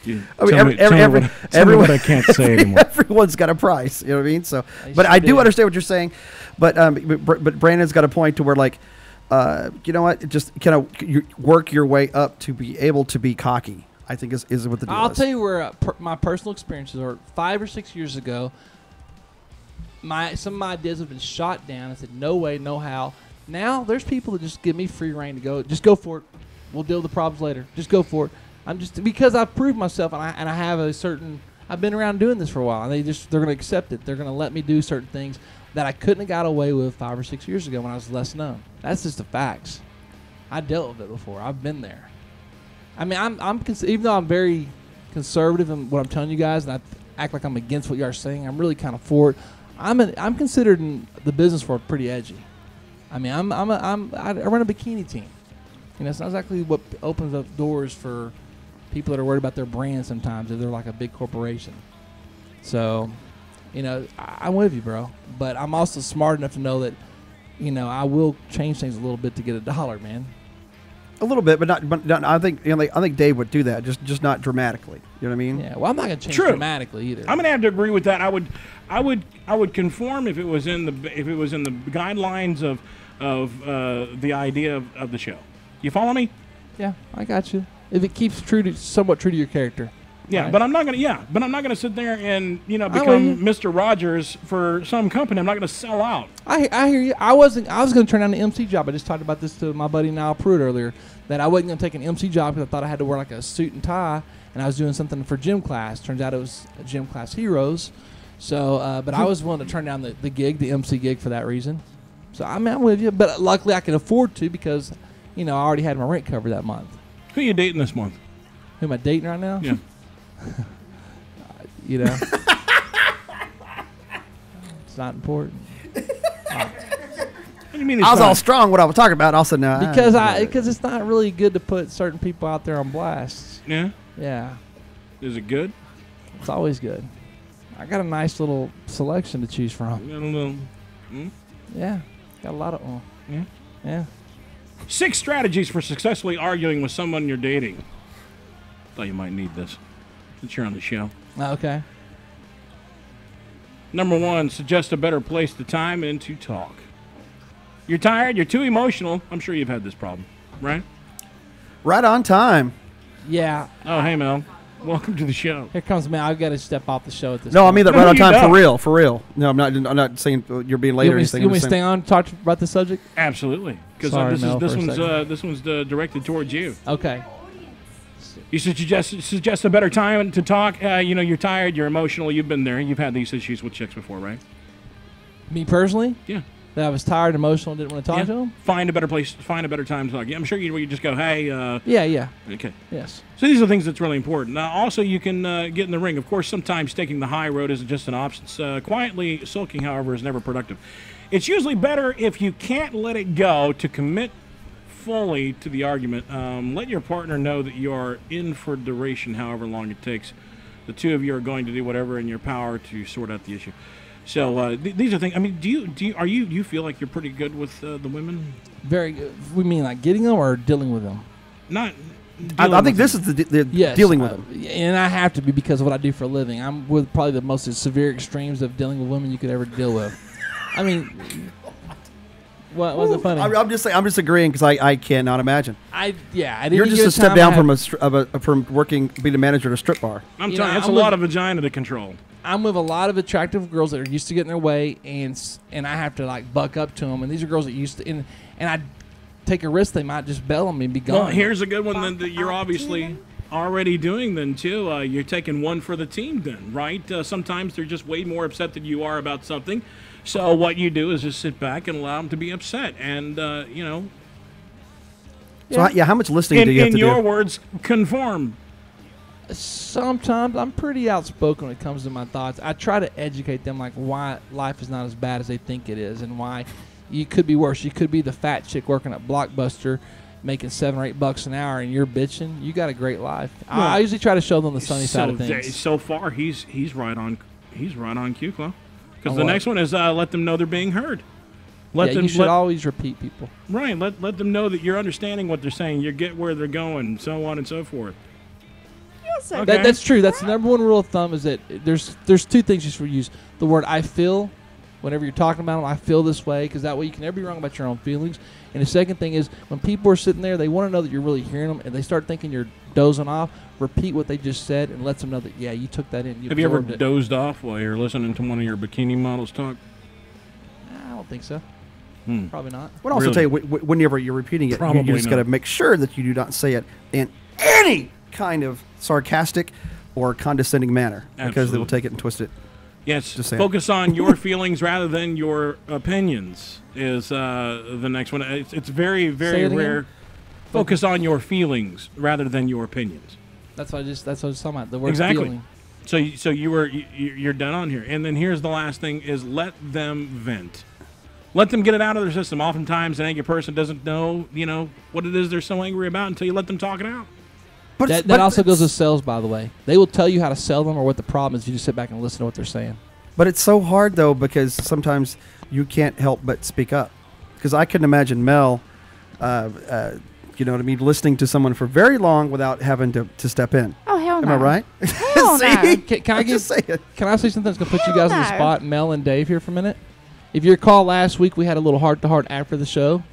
You- I mean, every, me- every, every, what I- tell me what I can't say anymore. Everyone's got a price. You know what I mean? So, They but I do do. understand what you're saying. But um, but, but Brandon's got a point to where like, uh, you know what? Just kind of you work your way up to be able to be cocky. I think is is what the deal I'll is. tell you where uh, per, my personal experiences are. Five or six years ago, my some of my ideas have been shot down. I said, no way, no how. Now there's people that just give me free reign to go. Just go for it. We'll deal with the problems later. Just go for it. I'm just because I've proved myself and I and I have a certain. I've been around doing this for a while, and they just they're going to accept it. They're going to let me do certain things that I couldn't have got away with five or six years ago when I was less known. That's just the facts. I dealt with it before. I've been there. I mean, I'm, I'm even though I'm very conservative in what I'm telling you guys, and I act like I'm against what you are saying, I'm really kind of for it. I'm an, I'm considered in the business world pretty edgy. I mean, I'm I'm a, I'm I run a bikini team. You know, it's not exactly what opens up doors for people that are worried about their brand sometimes if they're like a big corporation. So, you know, I, I'm with you, bro. But I'm also smart enough to know that, you know, I will change things a little bit to get a dollar, man. a little bit, but not. But not, I think you know, like, I think Dave would do that, just just not dramatically. You know what I mean? Yeah. Well, I'm not gonna change True. dramatically either. I'm gonna have to agree with that. I would, I would, I would conform if it was in the if it was in the guidelines of of uh, the idea of, of the show. You follow me? Yeah, I got you. If it keeps true to somewhat true to your character. Yeah, Right. but I'm not gonna. Yeah, but I'm not gonna sit there and you know become. Mr. Rogers for some company. I'm not gonna sell out. I, I hear you. I wasn't. I was going to turn down the MC job. I just talked about this to my buddy Niall Pruitt earlier. That I wasn't going to take an MC job because I thought I had to wear like a suit and tie, and I was doing something for gym class. Turns out it was gym class heroes. So, uh, but I was willing to turn down the, the gig, the MC gig, for that reason. So I'm, I'm with you. But luckily, I can afford to because, you know, I already had my rent covered that month. Who you dating this month? Who am I dating right now? Yeah. you know. it's not important. What do you mean? I was not? all strong what I was talking about. Also, no, because I because it's not really good to put certain people out there on blast. Yeah. Yeah, Is it good? it's always good. I got a nice little selection to choose from. I don't know. Hmm? Yeah, got a lot of them. Yeah. Yeah. Six strategies for successfully arguing with someone you're dating. Thought you might need this since you're on the show. Uh, Okay. Number one, suggest a better place to time and to talk. You're tired, you're too emotional. I'm sure you've had this problem, right? Right on time. Yeah. Oh, hey, Mel. Welcome to the show. Here comes Mel. I've got to step off the show at this. No, I mean that No, right on you time don't. for real, for real. No, I'm not. I'm not saying you're being late You or want me, anything. you I'm want me just to saying- stay on and talk about the subject? Absolutely, because Sorry, this is this one's uh, this one's uh, directed towards you. Okay. You suggest suggest a better time to talk. Uh, you know, you're tired, you're emotional. You've been there. You've had these issues with chicks before, right? Me personally? Yeah. That I was tired, emotional, didn't want to talk Yeah. to him. Find a better place. Find a better time to talk. Yeah, I'm sure you, you just go, hey. Uh, Yeah, yeah. Okay. Yes. So these are things that's really important. Now, also, you can uh, get in the ring. Of course, sometimes taking the high road isn't just an option. Uh, quietly sulking, however, is never productive. It's usually better if you can't let it go to commit fully to the argument. Um, let your partner know that you are in for duration, however long it takes. The two of you are going to do whatever in your power to sort out the issue. So uh, th- these are things. I mean, do you do you, are you do you feel like you're pretty good with uh, the women? Very good. We mean like getting them or dealing with them? Not. I, I think this them. is the, the Yes, dealing with uh, them. and I have to be because of what I do for a living. I'm with probably the most severe extremes of dealing with women you could ever deal with. I mean, what was it funny? I'm, I'm just saying. I'm just agreeing because I, I cannot imagine. I yeah. I didn't You're just a step down from a, str- of a from working being a manager at a strip bar. I'm you telling know, you, it's I'm a lot with- of vagina to control. I'm with a lot of attractive girls that are used to getting their way, and s- and I have to like buck up to them. And these are girls that used to, and, and I take a risk they might just bail on me and be gone. Well, here's a good one then that you're obviously already doing then too. Uh, you're taking one for the team then, right? Uh, sometimes they're just way more upset than you are about something. So what you do is just sit back and allow them to be upset, and uh, you know, So how, yeah, how much listening in, do you have to do? in to your words, conform. Sometimes I'm pretty outspoken when it comes to my thoughts. I try to educate them like why life is not as bad as they think it is, and why you could be worse. You could be the fat chick working at Blockbuster, making seven or eight bucks an hour, and you're bitching. You got a great life. I, Well, I usually try to show them the sunny so, side of they- things. so far, he's he's right on. He's right on cue, Because the what? next one is uh, let them know they're being heard. Let yeah, them you should let- always repeat people. Right. Let let them know that you're understanding what they're saying. You get where they're going, so on and so forth. Okay. That, that's true. That's the number one rule of thumb is that there's there's two things you should use. The word I feel, whenever you're talking about them, I feel this way, because that way you can never be wrong about your own feelings. And the second thing is when people are sitting there, they want to know that you're really hearing them, and they start thinking you're dozing off. Repeat what they just said, and let them know that yeah, you took that in. You Have you ever it. dozed off while you're listening to one of your bikini models talk? I don't think so. Hmm. Probably not. I would also Really? tell you wh- wh- whenever you're repeating it, you, Probably you just got to make sure that you do not say it in any kind of sarcastic or condescending manner because they will take it and twist it. Yes. Just. Focus on your feelings rather than your opinions is uh, the next one. It's, it's very Say very rare. again. Rare. Focus on your feelings rather than your opinions. That's what I just. That's what I was talking about. The word exactly. feeling. So you- so you were you, you're done on here, and then here's the last thing: is let them vent. Let them get it out of their system. Oftentimes, an angry person doesn't know, you know, what it is they're so angry about until you let them talk it out. But that that also goes with sales, by the way. They will tell you how to sell them or what the problem is. You just sit back and listen to what they're saying. But it's so hard though because sometimes you can't help but speak up. Because I couldn't imagine Mel, uh, uh, you know what I mean, listening to someone for very long without having to, to step in. Oh hell Am no! I right? Hell See? no! Can, can I I'm get, just saying. Can I say something that's gonna put you guys on the spot, Mel and Dave, here for a minute? If you recall, last week we had a little heart to heart after the show,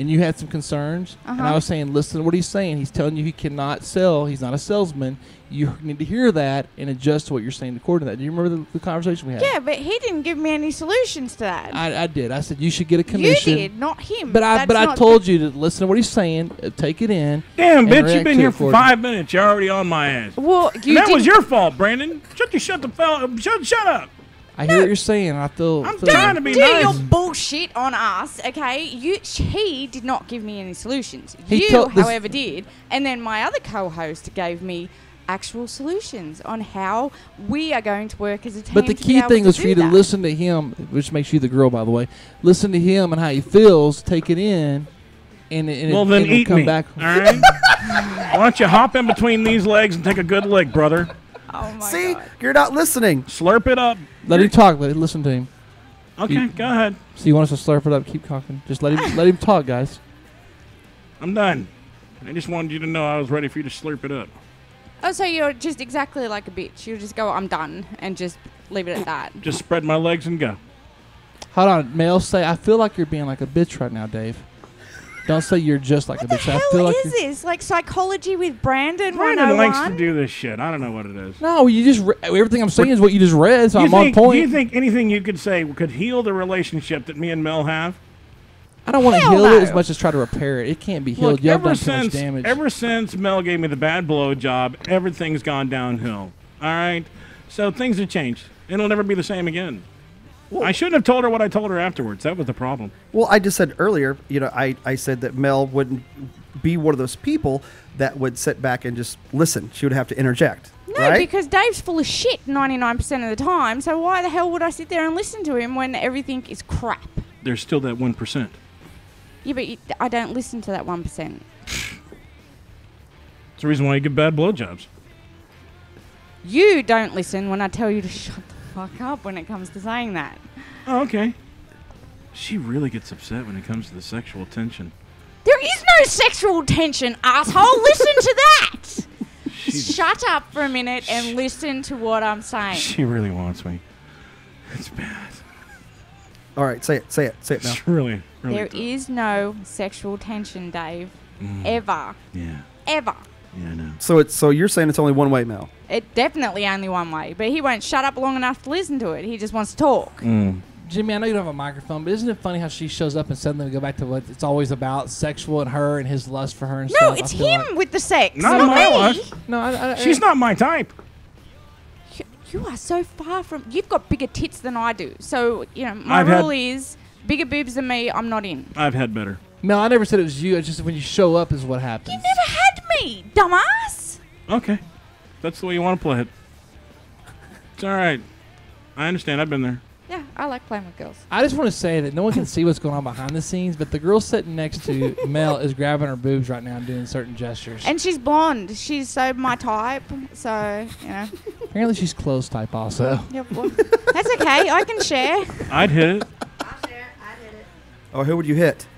and you had some concerns, and I Uh-huh. was saying, listen to what he's saying. He's telling you he cannot sell. He's not a salesman. You need to hear that and adjust to what you're saying according to that. Do you remember the, the conversation we had? Yeah, but he didn't give me any solutions to that. I, I did. I said you should get a commission. You did, not him. But I That's but I not told you to listen to what he's saying, uh, take it in. Damn, bitch, you've been here for five minutes. You're already on my ass. Well, you that was your fault, Brandon. Shut the shut the fella. Shut shut up. I hear what you're saying. I feel. I'm feel trying to be do nice. your bullshit on us, okay? You, he did not give me any solutions. He you, however, did, and then my other co-host gave me actual solutions on how we are going to work as a team. But the key thing to was for do you to that. listen to him, which makes you the girl, by the way. Listen to him and how he feels. Take it in, and, and well, it, then and eat come me. back. All right. Why don't you hop in between these legs and take a good lick, brother? Oh my See, you're not listening. Slurp it up. Let him talk. Let him listen to him. Okay, You- go ahead. So you want us to slurp it up? Keep talking. Just let him let him talk, guys. I'm done. I just wanted you to know I was ready for you to slurp it up. Oh, so you're just exactly like a bitch. You just go, I'm done, and just leave it at that. Just spread my legs and go. Hold on, male Say I feel like you're being like a bitch right now, Dave. Don't say you're just like a bitch. I feel like is this? Like psychology with Brandon? Brandon likes to oh do this shit. I don't know what it is. no. You just re- everything I'm saying is what you just read, so you I'm think, on point. Do you think anything you could say could heal the relationship that me and Mel have? I don't want to Hell heal it as much as try to repair it. It can't be healed. Look, you have ever done too much since damage. ever since Mel gave me the bad blow job, everything's gone downhill. All right, so things have changed. It'll never be the same again. I shouldn't have told her what I told her afterwards. That was the problem. Well, I just said earlier, you know, I, I said that Mel wouldn't be one of those people that would sit back and just listen. She would have to interject. No, right? because Dave's full of shit 99% of the time. So why the hell would I sit there and listen to him when everything is crap? There's still that one percent. Yeah, but you, I don't listen to that 1%. It's the reason why you get bad blowjobs. You don't listen when I tell you to shut the fuck up when it comes to saying that. Oh, okay. She really gets upset when it comes to the sexual tension. There is no sexual tension, asshole. listen to that. She, Shut up for a minute and listen to what I'm saying. she really wants me. It's bad. All right, say it, say it, say it now. It's really, really. There tough. is no sexual tension, Dave. Mm. Ever. Yeah. Ever. Yeah, I know. So it's so you're saying it's only one way, Mel. It definitely only one way, but he won't shut up long enough to listen to it. He just wants to talk. Mm. Jimmy, I know you don't have a microphone, but isn't it funny how she shows up and suddenly we go back to what it's always about sexual and her and his lust for her and No, stuff? I it's him like- with the sex, Not not, my me. lust. No, I, I, She's not my type. You are so far from. You've got bigger tits than I do. So you know my I've had- rule is bigger boobs than me. I'm not in. I've had better. Mel, I never said it was you. It's just when you show up is what happens. You never had me, dumbass. Okay. That's the way you want to play it. It's all right. I understand. I've been there. Yeah, I like playing with girls. I just want to say that no one can see what's going on behind the scenes, but the girl sitting next to Mel is grabbing her boobs right now and doing certain gestures. And she's blonde. She's so my type. So you know. Apparently, she's Clo's type also. Yeah, well, that's okay. I can share. I'd hit it. I'll share. I'd hit it. Oh, who would you hit?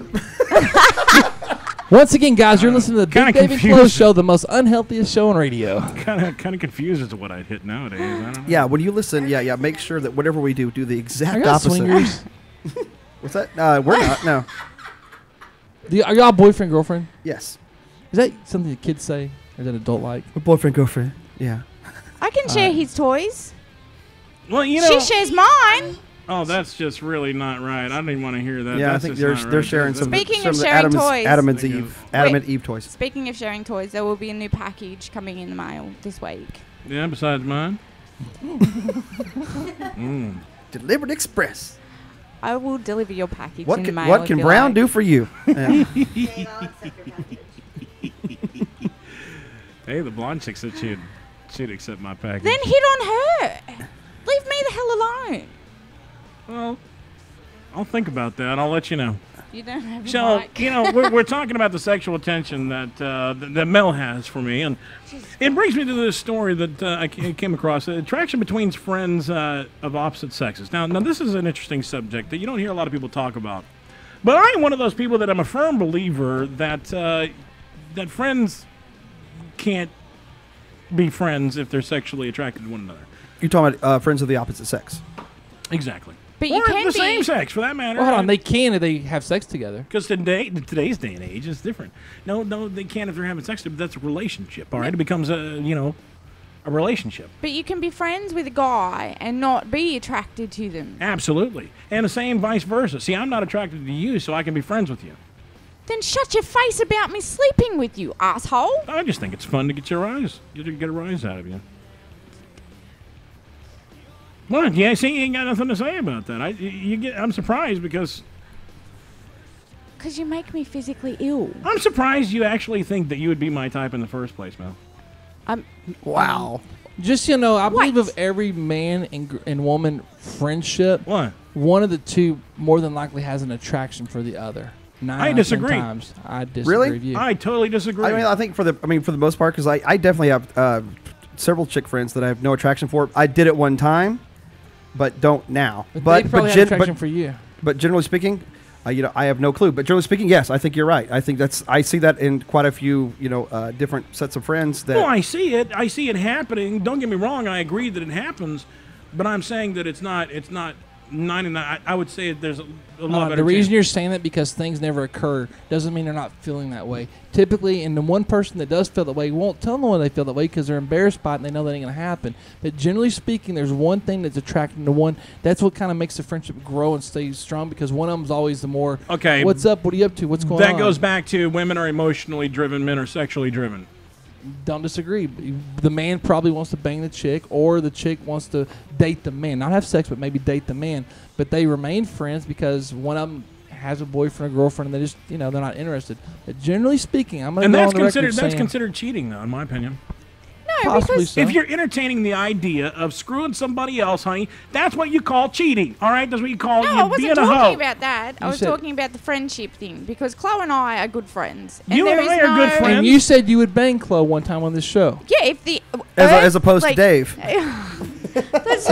Once again, guys, you're listening to the kinda Big Dave and Clo's. Show, the most unhealthiest show on radio. Kind of, kind of confused as to what I'd hit nowadays. I don't know. Yeah, when you listen, yeah, yeah, make sure that whatever we do, do the exact y'all opposite. swingers? What's that? Uh, we're not. No. Do y- are y'all boyfriend girlfriend? Yes. Is that something the kids say, or is that adult like? Boyfriend, girlfriend. Yeah. I can share his toys. Well, you know. she shares mine. Oh, that's just really not right. I don't even want to hear that. Yeah, I think they're not they're right. sharing some Speaking some of the sharing Adam, toys. Adam and Speaking Eve, Adam and Eve toys. Speaking of sharing toys, there will be a new package coming in the mail this week. Yeah, besides mine. mm. Delivered express. I will deliver your package What in can the mail. what if can you Brown like. do for you? Yeah. Hey, the blonde chick said she'd she'd accept my package. Then hit on her. Leave me the hell alone. Well, I'll think about that. I'll let you know. You don't have a So mic. you know we're, we're talking about the sexual tension that uh, that, that Mel has for me, and it brings me to this story that uh, I came across: the attraction between friends uh, of opposite sexes. Now, now this is an interesting subject that you don't hear a lot of people talk about, but I am one of those people that I'm a firm believer that uh, that friends can't be friends if they're sexually attracted to one another. You're talking about uh, friends of the opposite sex. Exactly. But you or can the be- same sex, for that matter. Well, hold on. They can if they have sex together. Because today, today's day and age is different. No, no, they can't if they're having sex. But that's a relationship. All right, it becomes a you know, a relationship. But you can be friends with a guy and not be attracted to them. Absolutely, and the same vice versa. See, I'm not attracted to you, so I can be friends with you. Then shut your face about me sleeping with you, asshole. I just think it's fun to get your a, get a rise out of you. What? Yeah, see, you ain't got nothing to say about that. I, you you get. I'm surprised because Because you make me physically ill. I'm surprised you actually think that you would be my type in the first place, Mel. I'm. Wow. Just so you know, I believe of every man and, and woman friendship, what one of the two more than likely has an attraction for the other. Nine I out of ten disagree. Times, I disagree Really? with you. I totally disagree. I mean, I think for the, I mean, for the most part, because I, I definitely have uh, several chick friends that I have no attraction for. I did it one time, but don't now. But But they probably have gen- attraction but, for you. But generally speaking, uh, you know, I have no clue. But generally speaking, yes, I think you're right. I think that's I see that in quite a few, you know, uh, different sets of friends that. Well, I see it. I see it happening. Don't get me wrong. I agree that it happens, but I'm saying that it's not. It's not 99. I, I would say there's a, a lot Uh, better. the reason chance. you're saying that because things never occur doesn't mean they're not feeling that way. Typically, and the one person that does feel that way won't tell them when they feel that way because they're embarrassed by it and they know that ain't gonna happen. But generally speaking, there's one thing that's attracting to one. That's what kind of makes the friendship grow and stay strong because one of them's always the more. Okay. What's up? What are you up to? What's going that on? That goes back to women are emotionally driven, men are sexually driven. Don't disagree. The man probably wants to bang the chick, or the chick wants to date the man. Not have sex, but maybe date the man. But they remain friends because one of them has a boyfriend or girlfriend, and they just, you know, they're not interested. But generally speaking, I'm going And to go that's on the record considered that's saying- considered cheating, though, in my opinion. No, Possibly because so. If you're entertaining the idea of screwing somebody else, honey, that's what you call cheating. All right, that's what you call No, you I wasn't being a talking about that. I was said- talking about the friendship thing because Chloe and I are good friends. You and I are good friends. And you said you would bang Chloe one time on this show. Yeah, if the As, Earth, as opposed like- to Dave.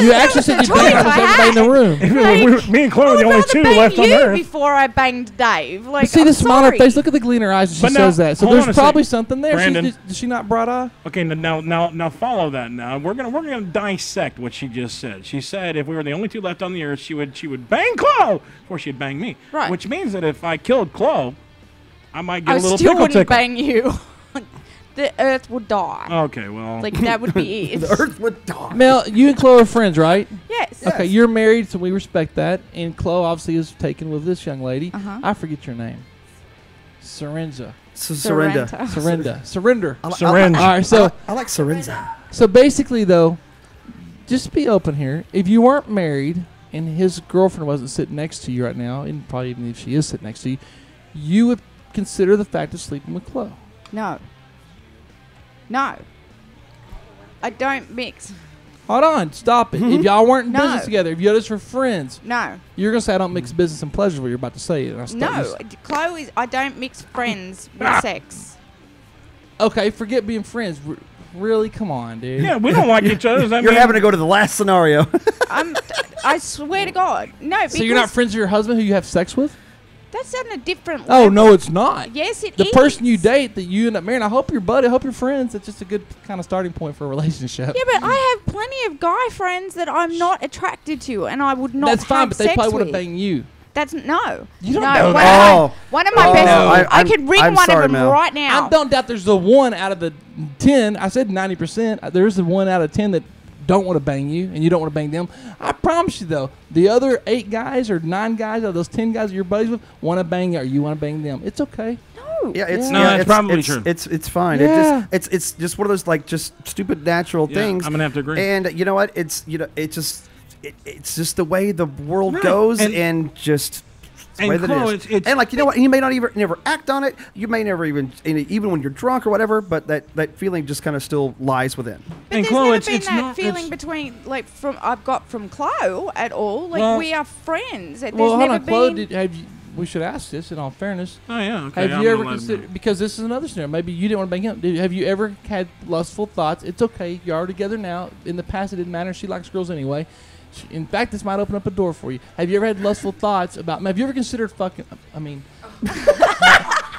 You actually said you'd bang almost everybody in the room. Me and Chloe are the only two left on Earth. before I banged Dave. Like, But see I'm the smile on her face. Look at the gleam in her eyes when she But now, says that. So there's probably second. something there. Brandon. She's just, she not brought up? Okay, now now now follow that. Now we're gonna we're gonna dissect what she just said. She said if we were the only two left on the earth, she would she would bang Chloe before she'd bang me. Right. Which means that if I killed Chloe, I might get I a little still pickle wouldn't tickle. bang you. The Earth would die. Okay, well, Like that would be it. the Earth would die. Mel, you and Chloe are friends, right? Yes. Okay, you're married, so we respect that. And Chloe obviously is taken with this young lady. Uh-huh. I forget your name. Syringa. S- surrender. Surrender. Surrender. I li- Surrender. like- All right, so I like Syrinza. so basically though, just be open here. If you weren't married and his girlfriend wasn't sitting next to you right now, and probably even if she is sitting next to you, you would consider the fact of sleeping with Chloe. No. No. I don't mix. Hold on, stop it. If y'all weren't in No. business together, if you just were friends, No. you're gonna say I don't mix business and pleasure. What you're about to say? And I start No. just- Chloe, I don't mix friends with sex. Okay, forget being friends. R- really, come on, dude. yeah, we don't like each other. Does that You're mean- having to go to the last scenario. I'm, I swear to God. No, because So you're not friends with your husband who you have sex with? That's on a different Oh level. no, it's not. Yes, it the is. person you date that you end up marrying. I hope you're buddy. I hope you're friends. It's just a good kind of starting point for a relationship. Yeah, but I have plenty of guy friends that I'm not attracted to, and I would not That's fine, have but they sex probably want with. to bang you. That's no. You don't no, know one that. Of my, oh. one of my Oh, best. no. I- I, could ring I'm one sorry, of them Mel. right now. I don't doubt there's the one out of the ten. I said ninety percent. Uh, there's the one out of ten that don't want to bang you, and you don't want to bang them. I promise you though, the other eight guys or nine guys out of those ten guys that you're buddies with want to bang you, or you want to bang them. It's okay. No. Yeah, it's No, yeah, that's it's, probably it's, true. It's it's fine. Yeah. It just it's it's just one of those like just stupid natural Yeah, things. I'm gonna have to agree. And you know what? It's you know it just it, it's just the way the world Right. goes, And- and, just. It's the and way that Chloe, it's- it's- and like you know what, you may not even never act on it. You may never even even when you're drunk or whatever, but that that feeling just kind of still lies within. But And there's Chloe, never it's- been it's that not- feeling it's- between like from I've got from Chloe at all. Like Well- we are friends. There's well, hold on, Chloe. Did, have you, we should ask this in all fairness. Oh yeah. Okay. Have I'm you gonna ever let considered because this is another scenario? Maybe you didn't want to bang him. Did, have you ever had lustful thoughts? It's okay. You are together now. In the past, it didn't matter. She likes girls anyway. She- In fact, this might open up a door for you. Have you ever had lustful thoughts about? Have you ever considered fucking? I mean,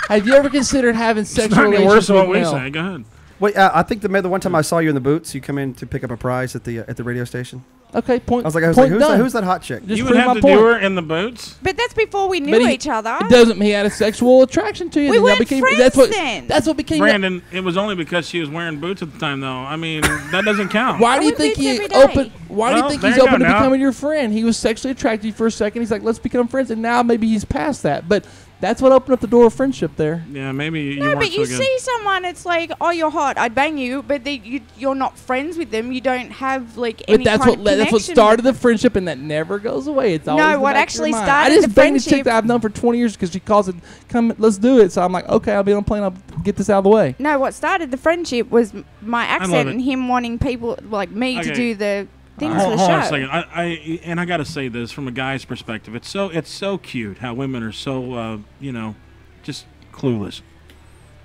have you ever considered having It's not any worse than with what we Mel? say. Go ahead. Wait, uh, I think the the one time I saw you in the boots, you come in to pick up a prize at the uh, at the radio station. Okay, point. I was like, I was like, who's that, who's that hot chick? Just you would have to point. do her in the boots. But that's before we knew he- each other. It doesn't mean he had a sexual attraction to you. We then weren't became, friends that's what, then. That's what became. Brandon, it was only because she was wearing boots at the time, though. I mean, that doesn't count. Why do you think he every day. open? Why do you think he's you open to now. becoming your friend? He was sexually attracted to you for a second. He's like, let's become friends, and now maybe he's past that. But that's what opened up the door of friendship there. Yeah, maybe you No, but you so good. see someone, it's like, oh, you're hot, I'd bang you, but they, you, you're not friends with them. You don't have like But that's kind what of le- that's what started the friendship, and that never goes away. It's No, always in the what actually your mind. started I just the banged a chick that I've known for 20 years because she calls it, "Come, let's do it." So I'm like, okay, I'll be on a plane. I'll get this out of the way. No, what started the friendship was my accent and him wanting people like me to do the things hold, for the hold show. on a second. I, I and I got to say this from a guy's perspective. It's so it's so cute how women are so uh, you know just clueless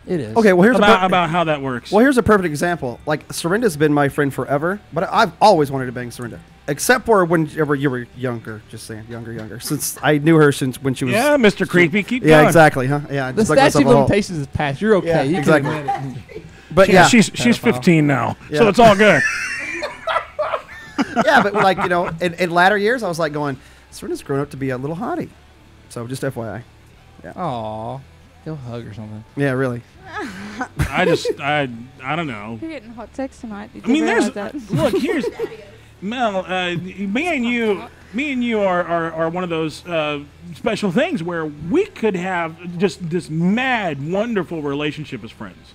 It is. Okay, well here's about a per- about how that works. Well, here's a perfect example. Like Serinda's been my friend forever, but I've always wanted to bang Serinda, except for whenever you were younger. Just saying, younger, younger. Since I knew her since when she was. Yeah, Mr. Creepy, keep Yeah, going. exactly. Huh? Yeah. The just dug myself statute of a hole. limitations is passed. You're okay. Yeah, you exactly. Can. But Yeah, yeah, she's she's 15 now, so it's all good. yeah, but like you know, in, in latter years, I was like going, Serinda's grown up to be a little hottie. So just FYI. Yeah. Aw, go hug or something. Yeah, really. I just I I don't know. You're getting hot sex tonight. Did I mean, you there's realize that? look here's Mel. Uh, me and you, me and you are are, are one of those uh, special things where we could have just this mad, wonderful relationship as friends.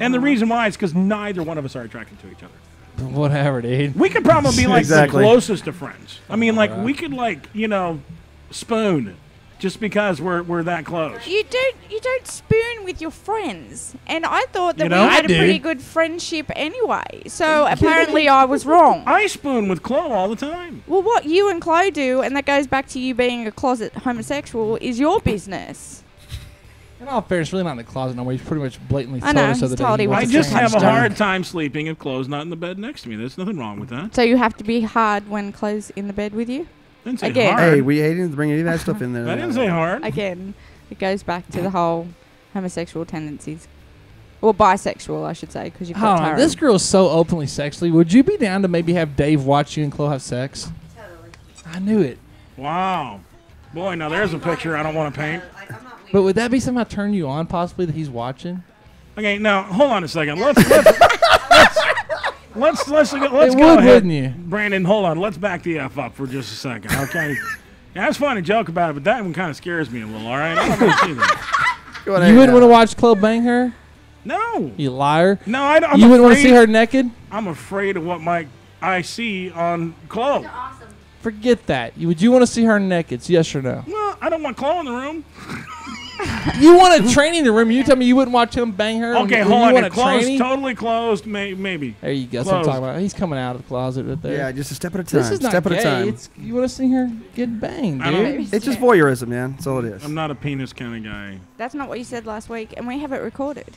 And the reason why is because neither one of us are attracted to each other. Whatever, dude. We could probably be like Exactly. the closest of friends. I mean, like we could like you know spoon just because we're we're that close. You don't you don't spoon with your friends, and I thought that You know, we had a do. pretty good friendship anyway. So apparently I was wrong. I spoon with Chloe all the time. Well, what you and Chloe do, and that goes back to you being a closet homosexual, is your business. In all fairness, really not in the closet no more. He's pretty much blatantly I told know, us the he's other day told he he I wants to just have a on. hard time sleeping if Chloe's not in the bed next to me. There's nothing wrong with that. So you have to be hard when Chloe's in the bed with you. Didn't say Again. hard. Hey, we didn't bring any of that stuff in there. I didn't say hard. Again, it goes back to the whole homosexual tendencies, or bisexual, I should say, because you've got Hold on, Tyrone. this girl's so openly sexually. Would you be down to maybe have Dave watch you and Chloe have sex? Totally. I knew it. Wow. Boy, now there's a picture I don't want to paint. But would that be somehow turn you on possibly that he's watching? Okay, now hold on a second. Let's let's let's let's let's, let's, let's It go would, ahead. wouldn't you? Brandon, hold on. Let's back the f up for just a second, okay? yeah, it's fun to joke about it, but that one kind of scares me a little. All right, I don't want to see that. You wouldn't want to watch Chloe bang her? No, You liar. no, I don't. I'm you wouldn't want to afraid- see her naked? I'm afraid of what my I see on Chloe. Forget that. You, would you want to see her naked? Yes or no? Well, I don't want Chloe in the room. you want a training room? You tell me you wouldn't watch him bang her? Okay, when hold you on. want a closed, training? totally closed. May, maybe. There you go. That's what I'm talking about. He's coming out of the closet right there. Yeah, just a step at a time. This is not step gay. at a time. It's, you want to see her get banged, dude? It's just voyeurism, man. That's all it is. I'm not a penis kind of guy. That's not what you said last week, and we have it recorded.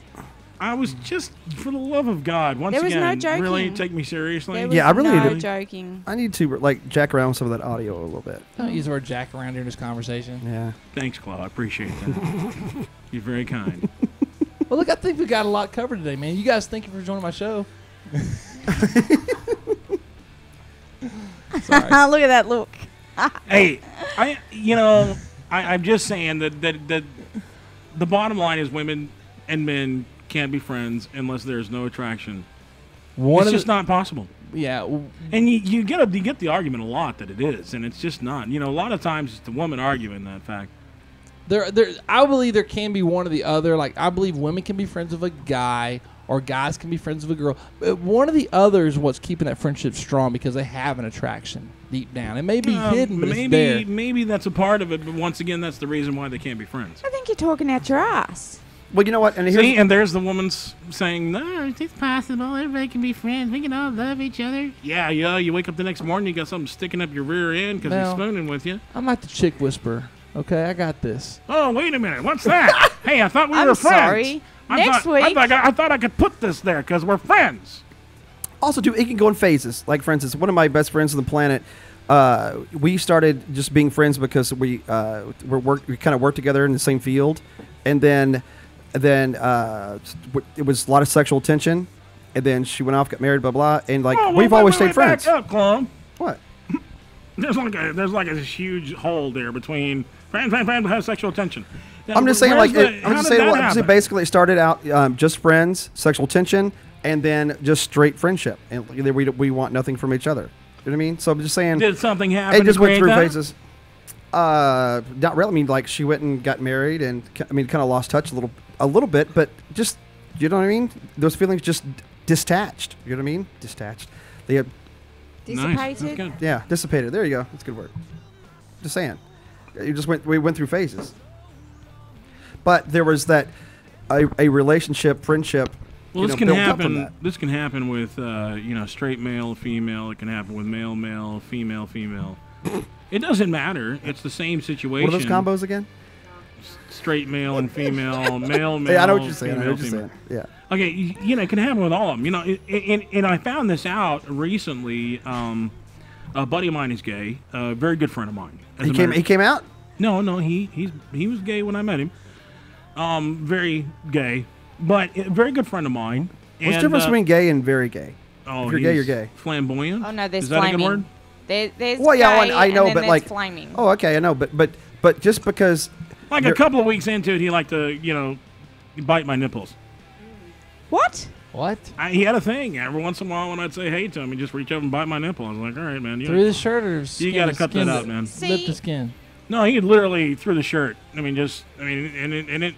I was just, for the love of God, once There was no again, really take me seriously. There was Yeah, I really no need to- joking. I need to like jack around some of that audio a little bit. Don't use the word jack around during this conversation. Yeah. Thanks, Chloe. I appreciate that. You're very kind. Well, look, I think we got a lot covered today, man. You guys, thank you for joining my show. Sorry. Look at that look. hey, I, you know, I, I'm just saying that, that that the bottom line is women and men can't be friends unless there's no attraction. One it's just the, not possible. yeah. And you, you get a, you get the argument a lot that it is, and it's just not. You know, a lot of times it's the woman arguing that fact. There, there. I believe there can be one or the other. Like I believe women can be friends with a guy, or guys can be friends with a girl. But one of the other is what's keeping that friendship strong because they have an attraction deep down. It may be Uh, hidden, but maybe it's there. maybe that's a part of it, but once again, that's the reason why they can't be friends. I think you're talking out your ass. Well, you know what? And here's See, and there's the woman's saying, "No, it's possible. Everybody can be friends. We can all love each other." Yeah, yeah. You wake up the next morning, you got something sticking up your rear end because he's spooning with you. I'm like the chick whisperer. Okay, I got this. Oh, wait a minute. What's that? hey, I thought we I'm were friends. sorry. I Next thought, I week- thought, I thought I could put this there because we're friends. also too it can go in phases like for instance one of my best friends on the planet uh, we started just being friends because we uh, we're work we kind of worked together in the same field and then then uh, it was a lot of sexual tension and then she went off got married blah blah and like oh, we've wait, always wait, stayed wait, friends Back up, Clone. what There's like a there's like a huge hole there between friends, friend friend has sexual tension. Now, I'm just saying, like, the- it, I'm just saying, well, happen? basically, it started out um, just friends, sexual tension, and then just straight friendship, and we we want nothing from each other. You know what I mean? So I'm just saying. Did something happen It just went through phases. Uh, not really. I mean, like she went and got married, and I mean, kind of lost touch a little, a little bit, but just you know what I mean. Those feelings just d- detached. You know what I mean? Detached. They had, Dissipated. yeah, dissipated. There you go. That's a good word. Just saying. You just went. We went through phases. But there was that a, a relationship, friendship. Well, this know, can built up from happen. This can happen with uh, you know straight male, female. It can happen with male, male, female, female. it doesn't matter. It's the same situation. What are those combos again? Straight male and female, male, male. Yeah, I know what you're saying. I know female, what you're female. saying. Yeah. Okay, you, you know, it can happen with all of them. You know, and, and, and I found this out recently. Um, a buddy of mine is gay. A very good friend of mine. He came. He came out. no, no, he he's he was gay when I met him. Um, very gay, but a very good friend of mine. What's the difference uh, between gay and very gay? Oh, if you're gay, you're gay. Flamboyant. Oh no, there's Is that flaming. a good word? There, there's Well, yeah, gay, I, I and know, then but like, flaming. oh, okay, I know, but but but just because, Like a couple of weeks into it, he liked to, you know, bite my nipples. What? What? I, he had a thing. Every once in a while, when I'd say hey to him, he'd just reach up and bite my nipple. I was like, all right, man. You, Through the shirt or you skin got to to cut skin that out, man. Lip to skin. No, he literally threw the shirt. I mean, just, I mean, and it, and it,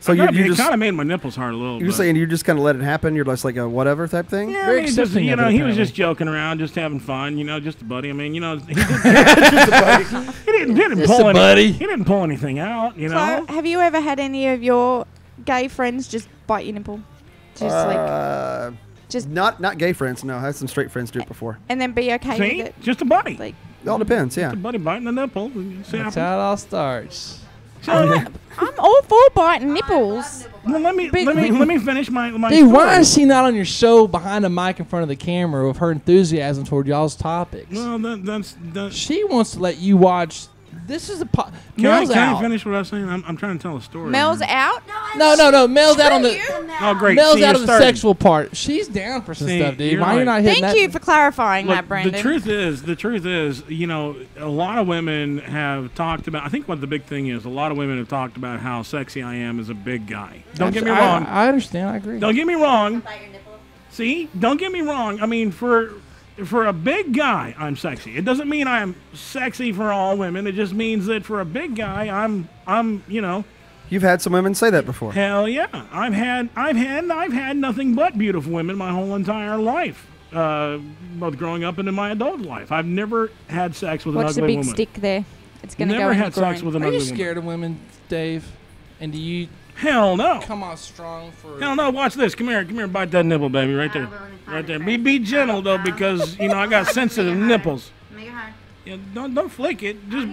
So you- gotta you just- kind of made my nipples hard a little. you're but- saying you just kind of let it happen. You're just like a whatever type thing. Yeah, I mean, just, you know, he was just joking around, just having fun, you know, just a buddy. I mean, you know, he, did, he didn't, didn't Just pull a any. He didn't pull anything out, you know. So, have you ever had any of your gay friends just bite your nipple? Just like, uh, just not not gay friends. No, I had some straight friends do it before. and then be okay See? with it. Just a buddy. Like, It all depends. Yeah. Just a buddy biting the nipple. That's how it all starts. Oh, I'm all for biting nipples. Well, let me let me let me finish my my Dude, why story. is she not on your show behind a mic in front of the camera with her enthusiasm toward y'all's topics? Well, that, that's that. She wants to let you watch. This is a po- Can I, can out. I finish what I was saying? I'm, I'm trying to tell a story. Mel's here. out? No, no, no. Mel's out on the. Oh, great. Mel's See, out you're of the starting. sexual part. She's down for some See, stuff, dude. you're Why you right. not hitting Thank that? you for clarifying Look, that, Brandon. The truth is, the truth is, you know, a lot of women have talked about. I think what the big thing is, a lot of women have talked about how sexy I am as a big guy. Don't get me I- wrong. I, understand. I agree. Don't get me wrong. See, don't get me wrong. I mean, for for a big guy, I'm sexy. It doesn't mean I'm sexy for all women. It just means that for a big guy, I'm I'm you know. You've had some women say that before. Hell yeah! I've had I've had I've had nothing but beautiful women my whole entire life, uh, both growing up and in my adult life. I've never had sex with What's an the ugly big woman. stick there? It's gonna Never go in had sex groin. with an Are you ugly woman. scared of women, Dave? And do you? Hell no. Come on, strong for. Hell no! Watch this. Come here. Come here. Bite that nipple, baby. Right there. Right there. Be be gentle though, because you know I got sensitive nipples. Make it hard. Yeah, don't don't flick it. Just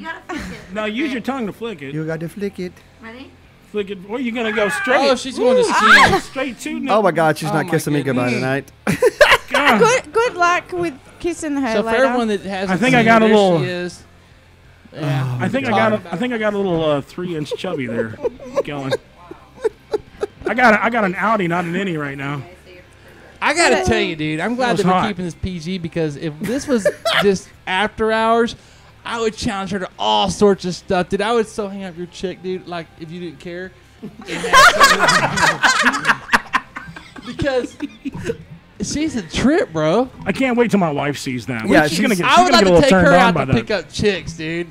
now use your tongue to flick it. You got to flick it. Ready? Flick it, or you're gonna go straight. Oh, she's going to Ooh. Straight to. Oh my God, she's Oh not my kissing me goodbye tonight. God. Good, good luck with kissing her So for everyone that has, I think I got a little- She is. Yeah, I think I got a, I think I got a little uh, three inch chubby there going. I got a, I got an outie, not an innie right now. I gotta tell you, dude, I'm glad was that we're hot. keeping this PG because if this was just after hours, I would challenge her to all sorts of stuff, dude. I would so hang up your chick, dude, like if you didn't care. because she's a trip, bro. I can't wait till my wife sees that. Yeah, she's, gonna get, I she's would gonna like get a to little take turned her on out by to that. pick up chicks, dude.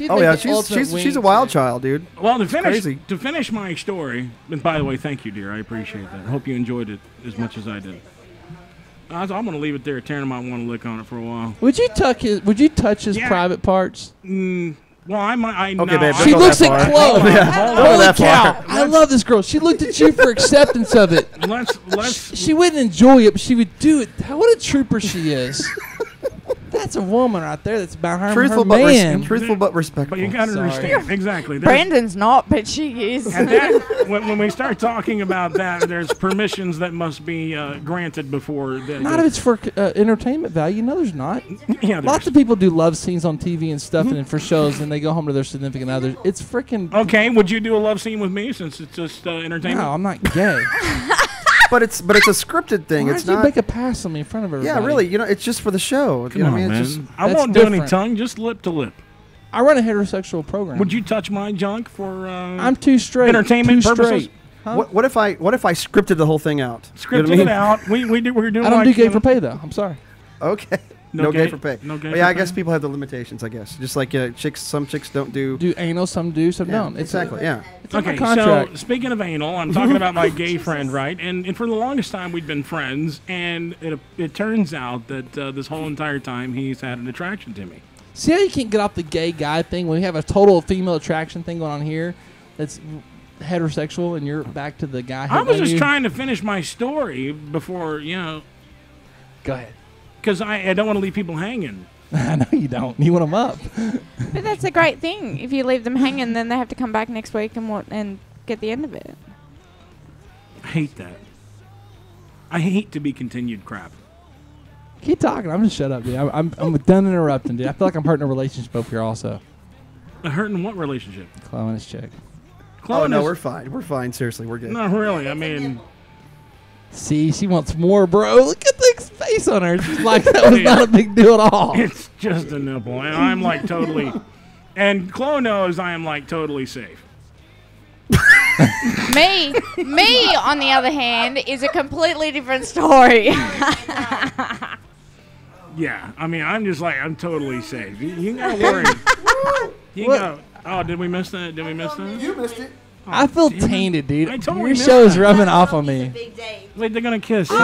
She'd Oh make yeah, the she's she's she's a wild child, dude. Well, to finish Crazy. to finish my story, and by the way, thank you, dear. I appreciate that. I hope you enjoyed it as much as I did. I was- I'm going to leave it there. Taryn might want to lick on it for a while. Would you tuck his? Would you touch his Yeah. private parts? Mm, well, I might. I Okay, no, babe, She looks at far. Chloe. Yeah, Holy that cow! I love this girl. She looked at you for acceptance of it. Let's let's. She wouldn't enjoy it, but she would do it. What a trooper she is. That's a woman right there. That's about her, Truthful her but res- truthful but respectful. But you got to Sorry. understand exactly. There's- Brandon's not, but she is. And that, when, when we start talking about that, there's permissions that must be uh, granted before. The, Not if it's for uh, entertainment value. No, there's not. yeah, Lots of people do love scenes on TV and stuff, and for shows, and they go home to their significant others. It's freaking. Okay, would you do a love scene with me since it's just uh, entertainment? No, I'm not gay. but it's but it's a scripted thing. Why it's did you not. make a pass on me in front of everybody? yeah, really. You know, it's just for the show. Come you know on, what I mean? man. It's just, I won't do any different. tongue, just lip to lip. I run a heterosexual program. Would you touch my junk for? Uh, I'm too straight. Entertainment too purposes. straight. Huh? what, what if I what if I scripted the whole thing out? You know what I mean? it out. We we do, we're doing. I don't like, do gay for pay though. I'm sorry. Okay. No No, gay, gay- for pay. no gay Well, yeah, for I guess pay? people have the limitations. I guess just like uh, chicks, some chicks don't do. Do anal? Some do, some Yeah, don't. It's exactly. A, yeah. it's in my Okay, so speaking of anal, I'm talking about my gay friend, right? And, and for the longest time, we'd been friends, and it, it turns out that uh, this whole entire time he's had an attraction to me. See how you can't get off the gay guy thing when we have a total female attraction thing going on here that's heterosexual and you're back to the guy. I was just you? trying to finish my story before, you know, Go ahead. Because I, I don't want to leave people hanging. I know you don't. You want them up. But that's a great thing. If you leave them hanging, then they have to come back next week and what and get the end of it. I hate that. I hate to be continued crap. Keep talking. I'm just shut up, dude. I'm, I'm, I'm done interrupting, dude. I feel like I'm hurting a relationship up here also. A hurt in what relationship? Chloe and his chick. Oh no, is- we're fine. We're fine. Seriously, we're good. Not really. I mean, See, she wants more, bro. Look at the face on her. She's like, that was not a big deal at all. it's just a nipple, and I'm like totally. And Clo knows I am like totally safe. me, me, on the other hand, is a completely different story. Yeah, I mean, I'm just like I'm totally safe. You, you got to worry. you go. Oh, did we miss that? Did we miss that? You missed it. I oh, feel damn tainted, dude. I totally Your missed show is that. rubbing off on me. Wait, they're gonna kiss. Oh,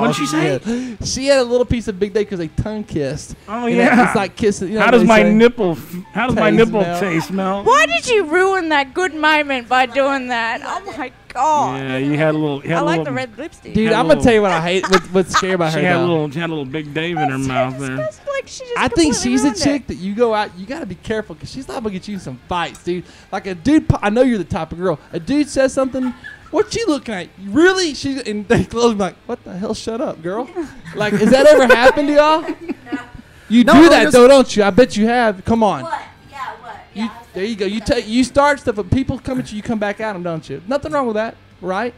What'd she say? did. She had a little piece of Big Dave because they tongue kissed. Oh And yeah. it's like kissing. You know how does my say? nipple? f- How does my Taste, nipple Mel. taste, Mel? Why did you ruin that good moment by doing that? Oh my god! Yeah, you had a little. You had I a like little, the red lipstick. Dude, had a I'm gonna tell you what I hate. What, what's scary about She her had a little. She had a little Big Dave in her mouth there. Like she just I think she's a ruined it. chick that you go out. You gotta be careful because she's liable to get you in some fights, dude. Like a dude. I know you're the type of girl. A dude says something. What you looking at? Really? She and they close like, what the hell? Shut up, girl. like, has that ever happened to y'all? You No, do that though, don't you? I bet you have. Come on. What? Yeah, what? You, there you go. You take you start stuff, but people come at you, you come back at them, don't you? Nothing wrong with that, right?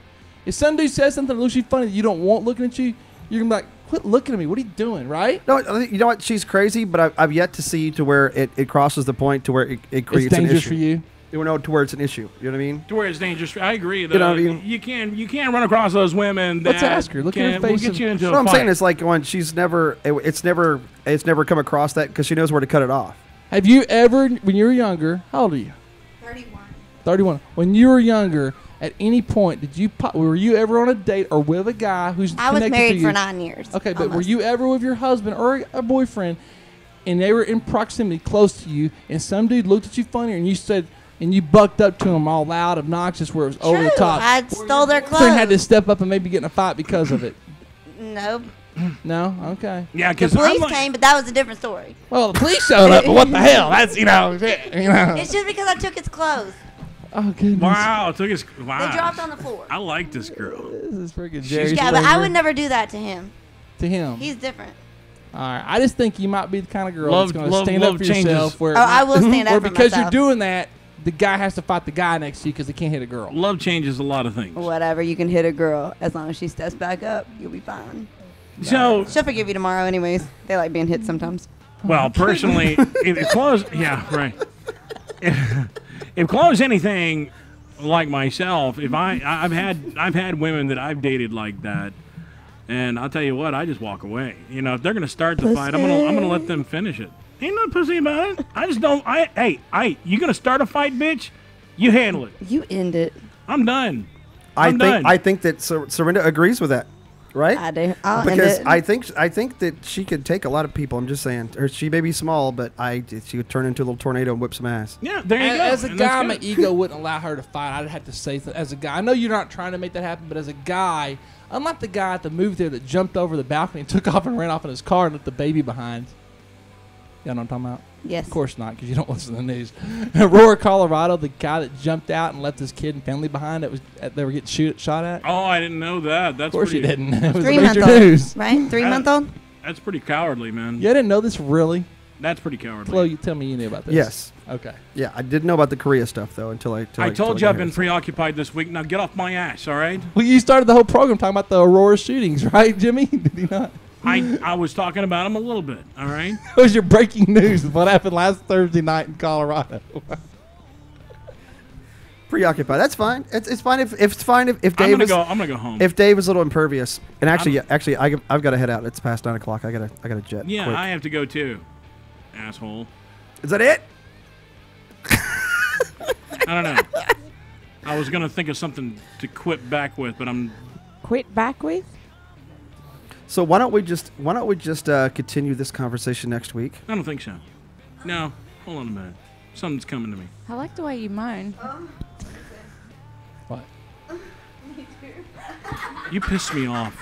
If some dude says something that looks you funny that you don't want looking at you, you're gonna be like, quit looking at me. What are you doing, right? No, you know what? She's crazy, but I've, I've yet to see to where it, it crosses the point to where it, it creates an dangerous issue. for you. You know, to where it's an issue. You know what I mean? To where it's dangerous. I agree. Though. You know what I mean? You can you can't run across those women. That Let's ask her. Look at her can- will face get you into what a I'm fight. saying is like when she's never, it, it's never, it's never come across that because she knows where to cut it off. Have you ever, when you were younger, how old are you? 31. 31. When you were younger, at any point, did you po- were you ever on a date or with a guy who's I was connected to married for nine years. Okay, but were almost. you ever with your husband or a boyfriend, and they were in proximity, close to you, and some dude looked at you funny, and you said, and you bucked up to him all loud, obnoxious, where it was over the True, top. I stole their So you had to step up and maybe get in a fight because of it. No. No, okay. Yeah, because The because police came, but that was a different story. Well, the police showed up, but what the hell? That's you know, you know. It's just because I took his clothes. Oh goodness. Wow, took his They dropped on the floor. I like this girl. This is freaking Jerry Yeah, but I would never do that to him. to him. He's different. All right, I just think you might be the kind of girl Love- that's going to stand love up for changes. yourself. Where Oh, I will stand up Or for because myself. you're doing that, the guy has to fight the guy next to you because they can't hit a girl. Love changes a lot of things. Whatever, you can hit a girl as long as she steps back up. You'll be fine. So, She'll forgive you tomorrow, anyways. They like being hit sometimes. well, personally, if, if Clo's, yeah, right. If, if Clo's anything like myself, if I, I've had, I've had women that I've dated like that, and I'll tell you what, I just walk away. You know, if they're gonna start the fight, I'm gonna, I'm gonna let them finish it. Ain't no pussy about it. I just don't. I, hey, I, you gonna start a fight, bitch? You handle it. You end it. I'm done. I I'm think done. I think that Sor- Serinda agrees with that, right? I do. Oh, I'll because. I think I think that she could take a lot of people. I'm just saying, or she may be small, but I she would turn into a little tornado and whip some ass. Yeah, there you As, go. as a And guy, my ego wouldn't allow her to fight. I'd have to say that as a guy. I know you're not trying to make that happen, but as a guy, unlike the guy at the movie theater that jumped over the balcony and took off and ran off in his car and left the baby behind. Y'all know what I'm talking about? Yes. Of course not, because you don't listen to the news. Aurora, Colorado, the guy that jumped out and left his kid and family behind that was that they were getting shoot, shot at. Oh, I didn't know that. That's Of course you didn't. It was Three major month old, news. right? Three That- month old. That's pretty cowardly, man. You didn't know this really? That's pretty cowardly. Flo, you tell me you knew about this. Yes. Okay. Yeah, I didn't know about the Korea stuff though until I. Until I until told you got I've here. been preoccupied this week. Now get off my ass, all right? Well, you started the whole program talking about the Aurora shootings, right, Jimmy? Did he not? I, I was talking about them a little bit, all right? That was your breaking news of what happened last Thursday night in Colorado. preoccupied. That's fine. It's, it's fine if, if it's fine if, if Dave I'm Dave gonna is go- I'm gonna go home. If Dave is a little impervious, and actually, I'm- yeah, actually, I, I've got to head out. It's past nine o'clock. I gotta I gotta jet. Yeah, quick. I have to go too, asshole. Is that it? I don't know. I was gonna think of something to quit back with, but I'm Quit back with? So why don't we just why don't we just uh, continue this conversation next week? I don't think so. No, hold on a minute. Something's coming to me. I like the way you moan. What? Me too. You pissed me off.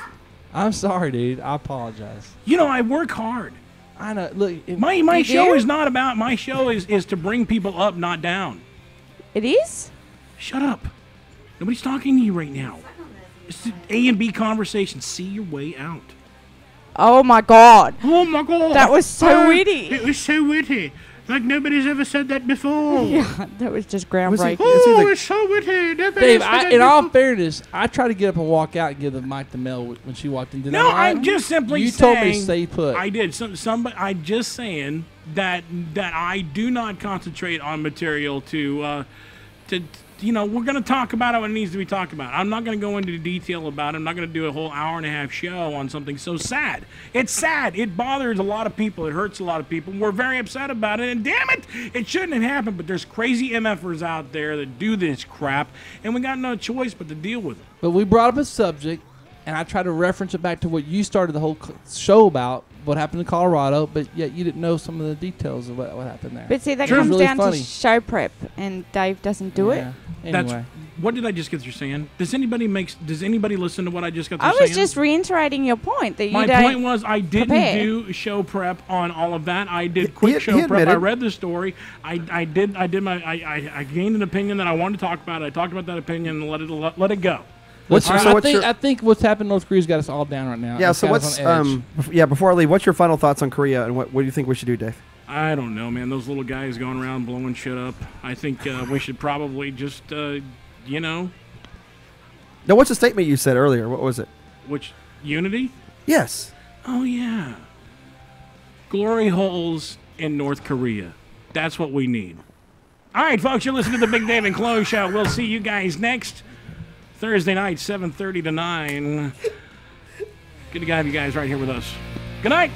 I'm sorry, dude. I apologize. You know, I work hard. I know. Look, it- My my You show do? is not about my show is is to bring people up, not down. It is? Shut up. Nobody's talking to you right now. It's an A and B conversation. See your way out. Oh my god. Oh my god. That was so Oh, witty. It was so witty. Like nobody's ever said that before. Yeah, that was just Was groundbreaking. it- was Oh, it the- it's so witty. Nobody's Dave, I, that in all fairness, I tried to get up and walk out and give the mic to Mel when she walked in. Did No, I I'm just simply You saying. told me to stay put. I did. Some, somebody. I'm just saying that that I do not concentrate on material to, uh, to you know, we're going to talk about it when it needs to be talked about. I'm not going to go into detail about it. I'm not going to do a whole hour and a half show on something so sad. It's sad. It bothers a lot of people. It hurts a lot of people. We're very upset about it. And damn it, it shouldn't have happened. But there's crazy MFers out there that do this crap, and we got no choice but to deal with it. But we brought up a subject, and I tried to reference it back to what you started the whole show about, what happened in Colorado, but yet you didn't know some of the details of what, what happened there. But see, that Which comes really down funny. to show prep, and Dave doesn't do Yeah. it. That's Anyway. what did I just get through saying? Does anybody make? Does anybody listen to what I just got through saying? I was saying? just reiterating your point that you My don't. point was I didn't prepare. do show prep on all of that. I did quick he show prep. I admitted. read the story. I, I did I did my I, I, I gained an opinion that I wanted to talk about. I talked about that opinion and let it let, let it go. What's I, your- so I what's think your- I think what's happened in North Korea's got us all down right now. Yeah. It's So got us what's on edge. um bef- yeah before I leave, what's your final thoughts on Korea and what what do you think we should do, Dave? I don't know, man. Those little guys going around blowing shit up. I think uh, we should probably just uh, you know Now, what's the statement you said earlier? What was it? which unity. Yes. Oh yeah. Glory holes in North Korea. That's what we need. All right, folks, you're listening to the Big Dave and Clo Show. We'll see you guys next Thursday night, 7:30 to 9. Good to have you guys right here with us. Good night.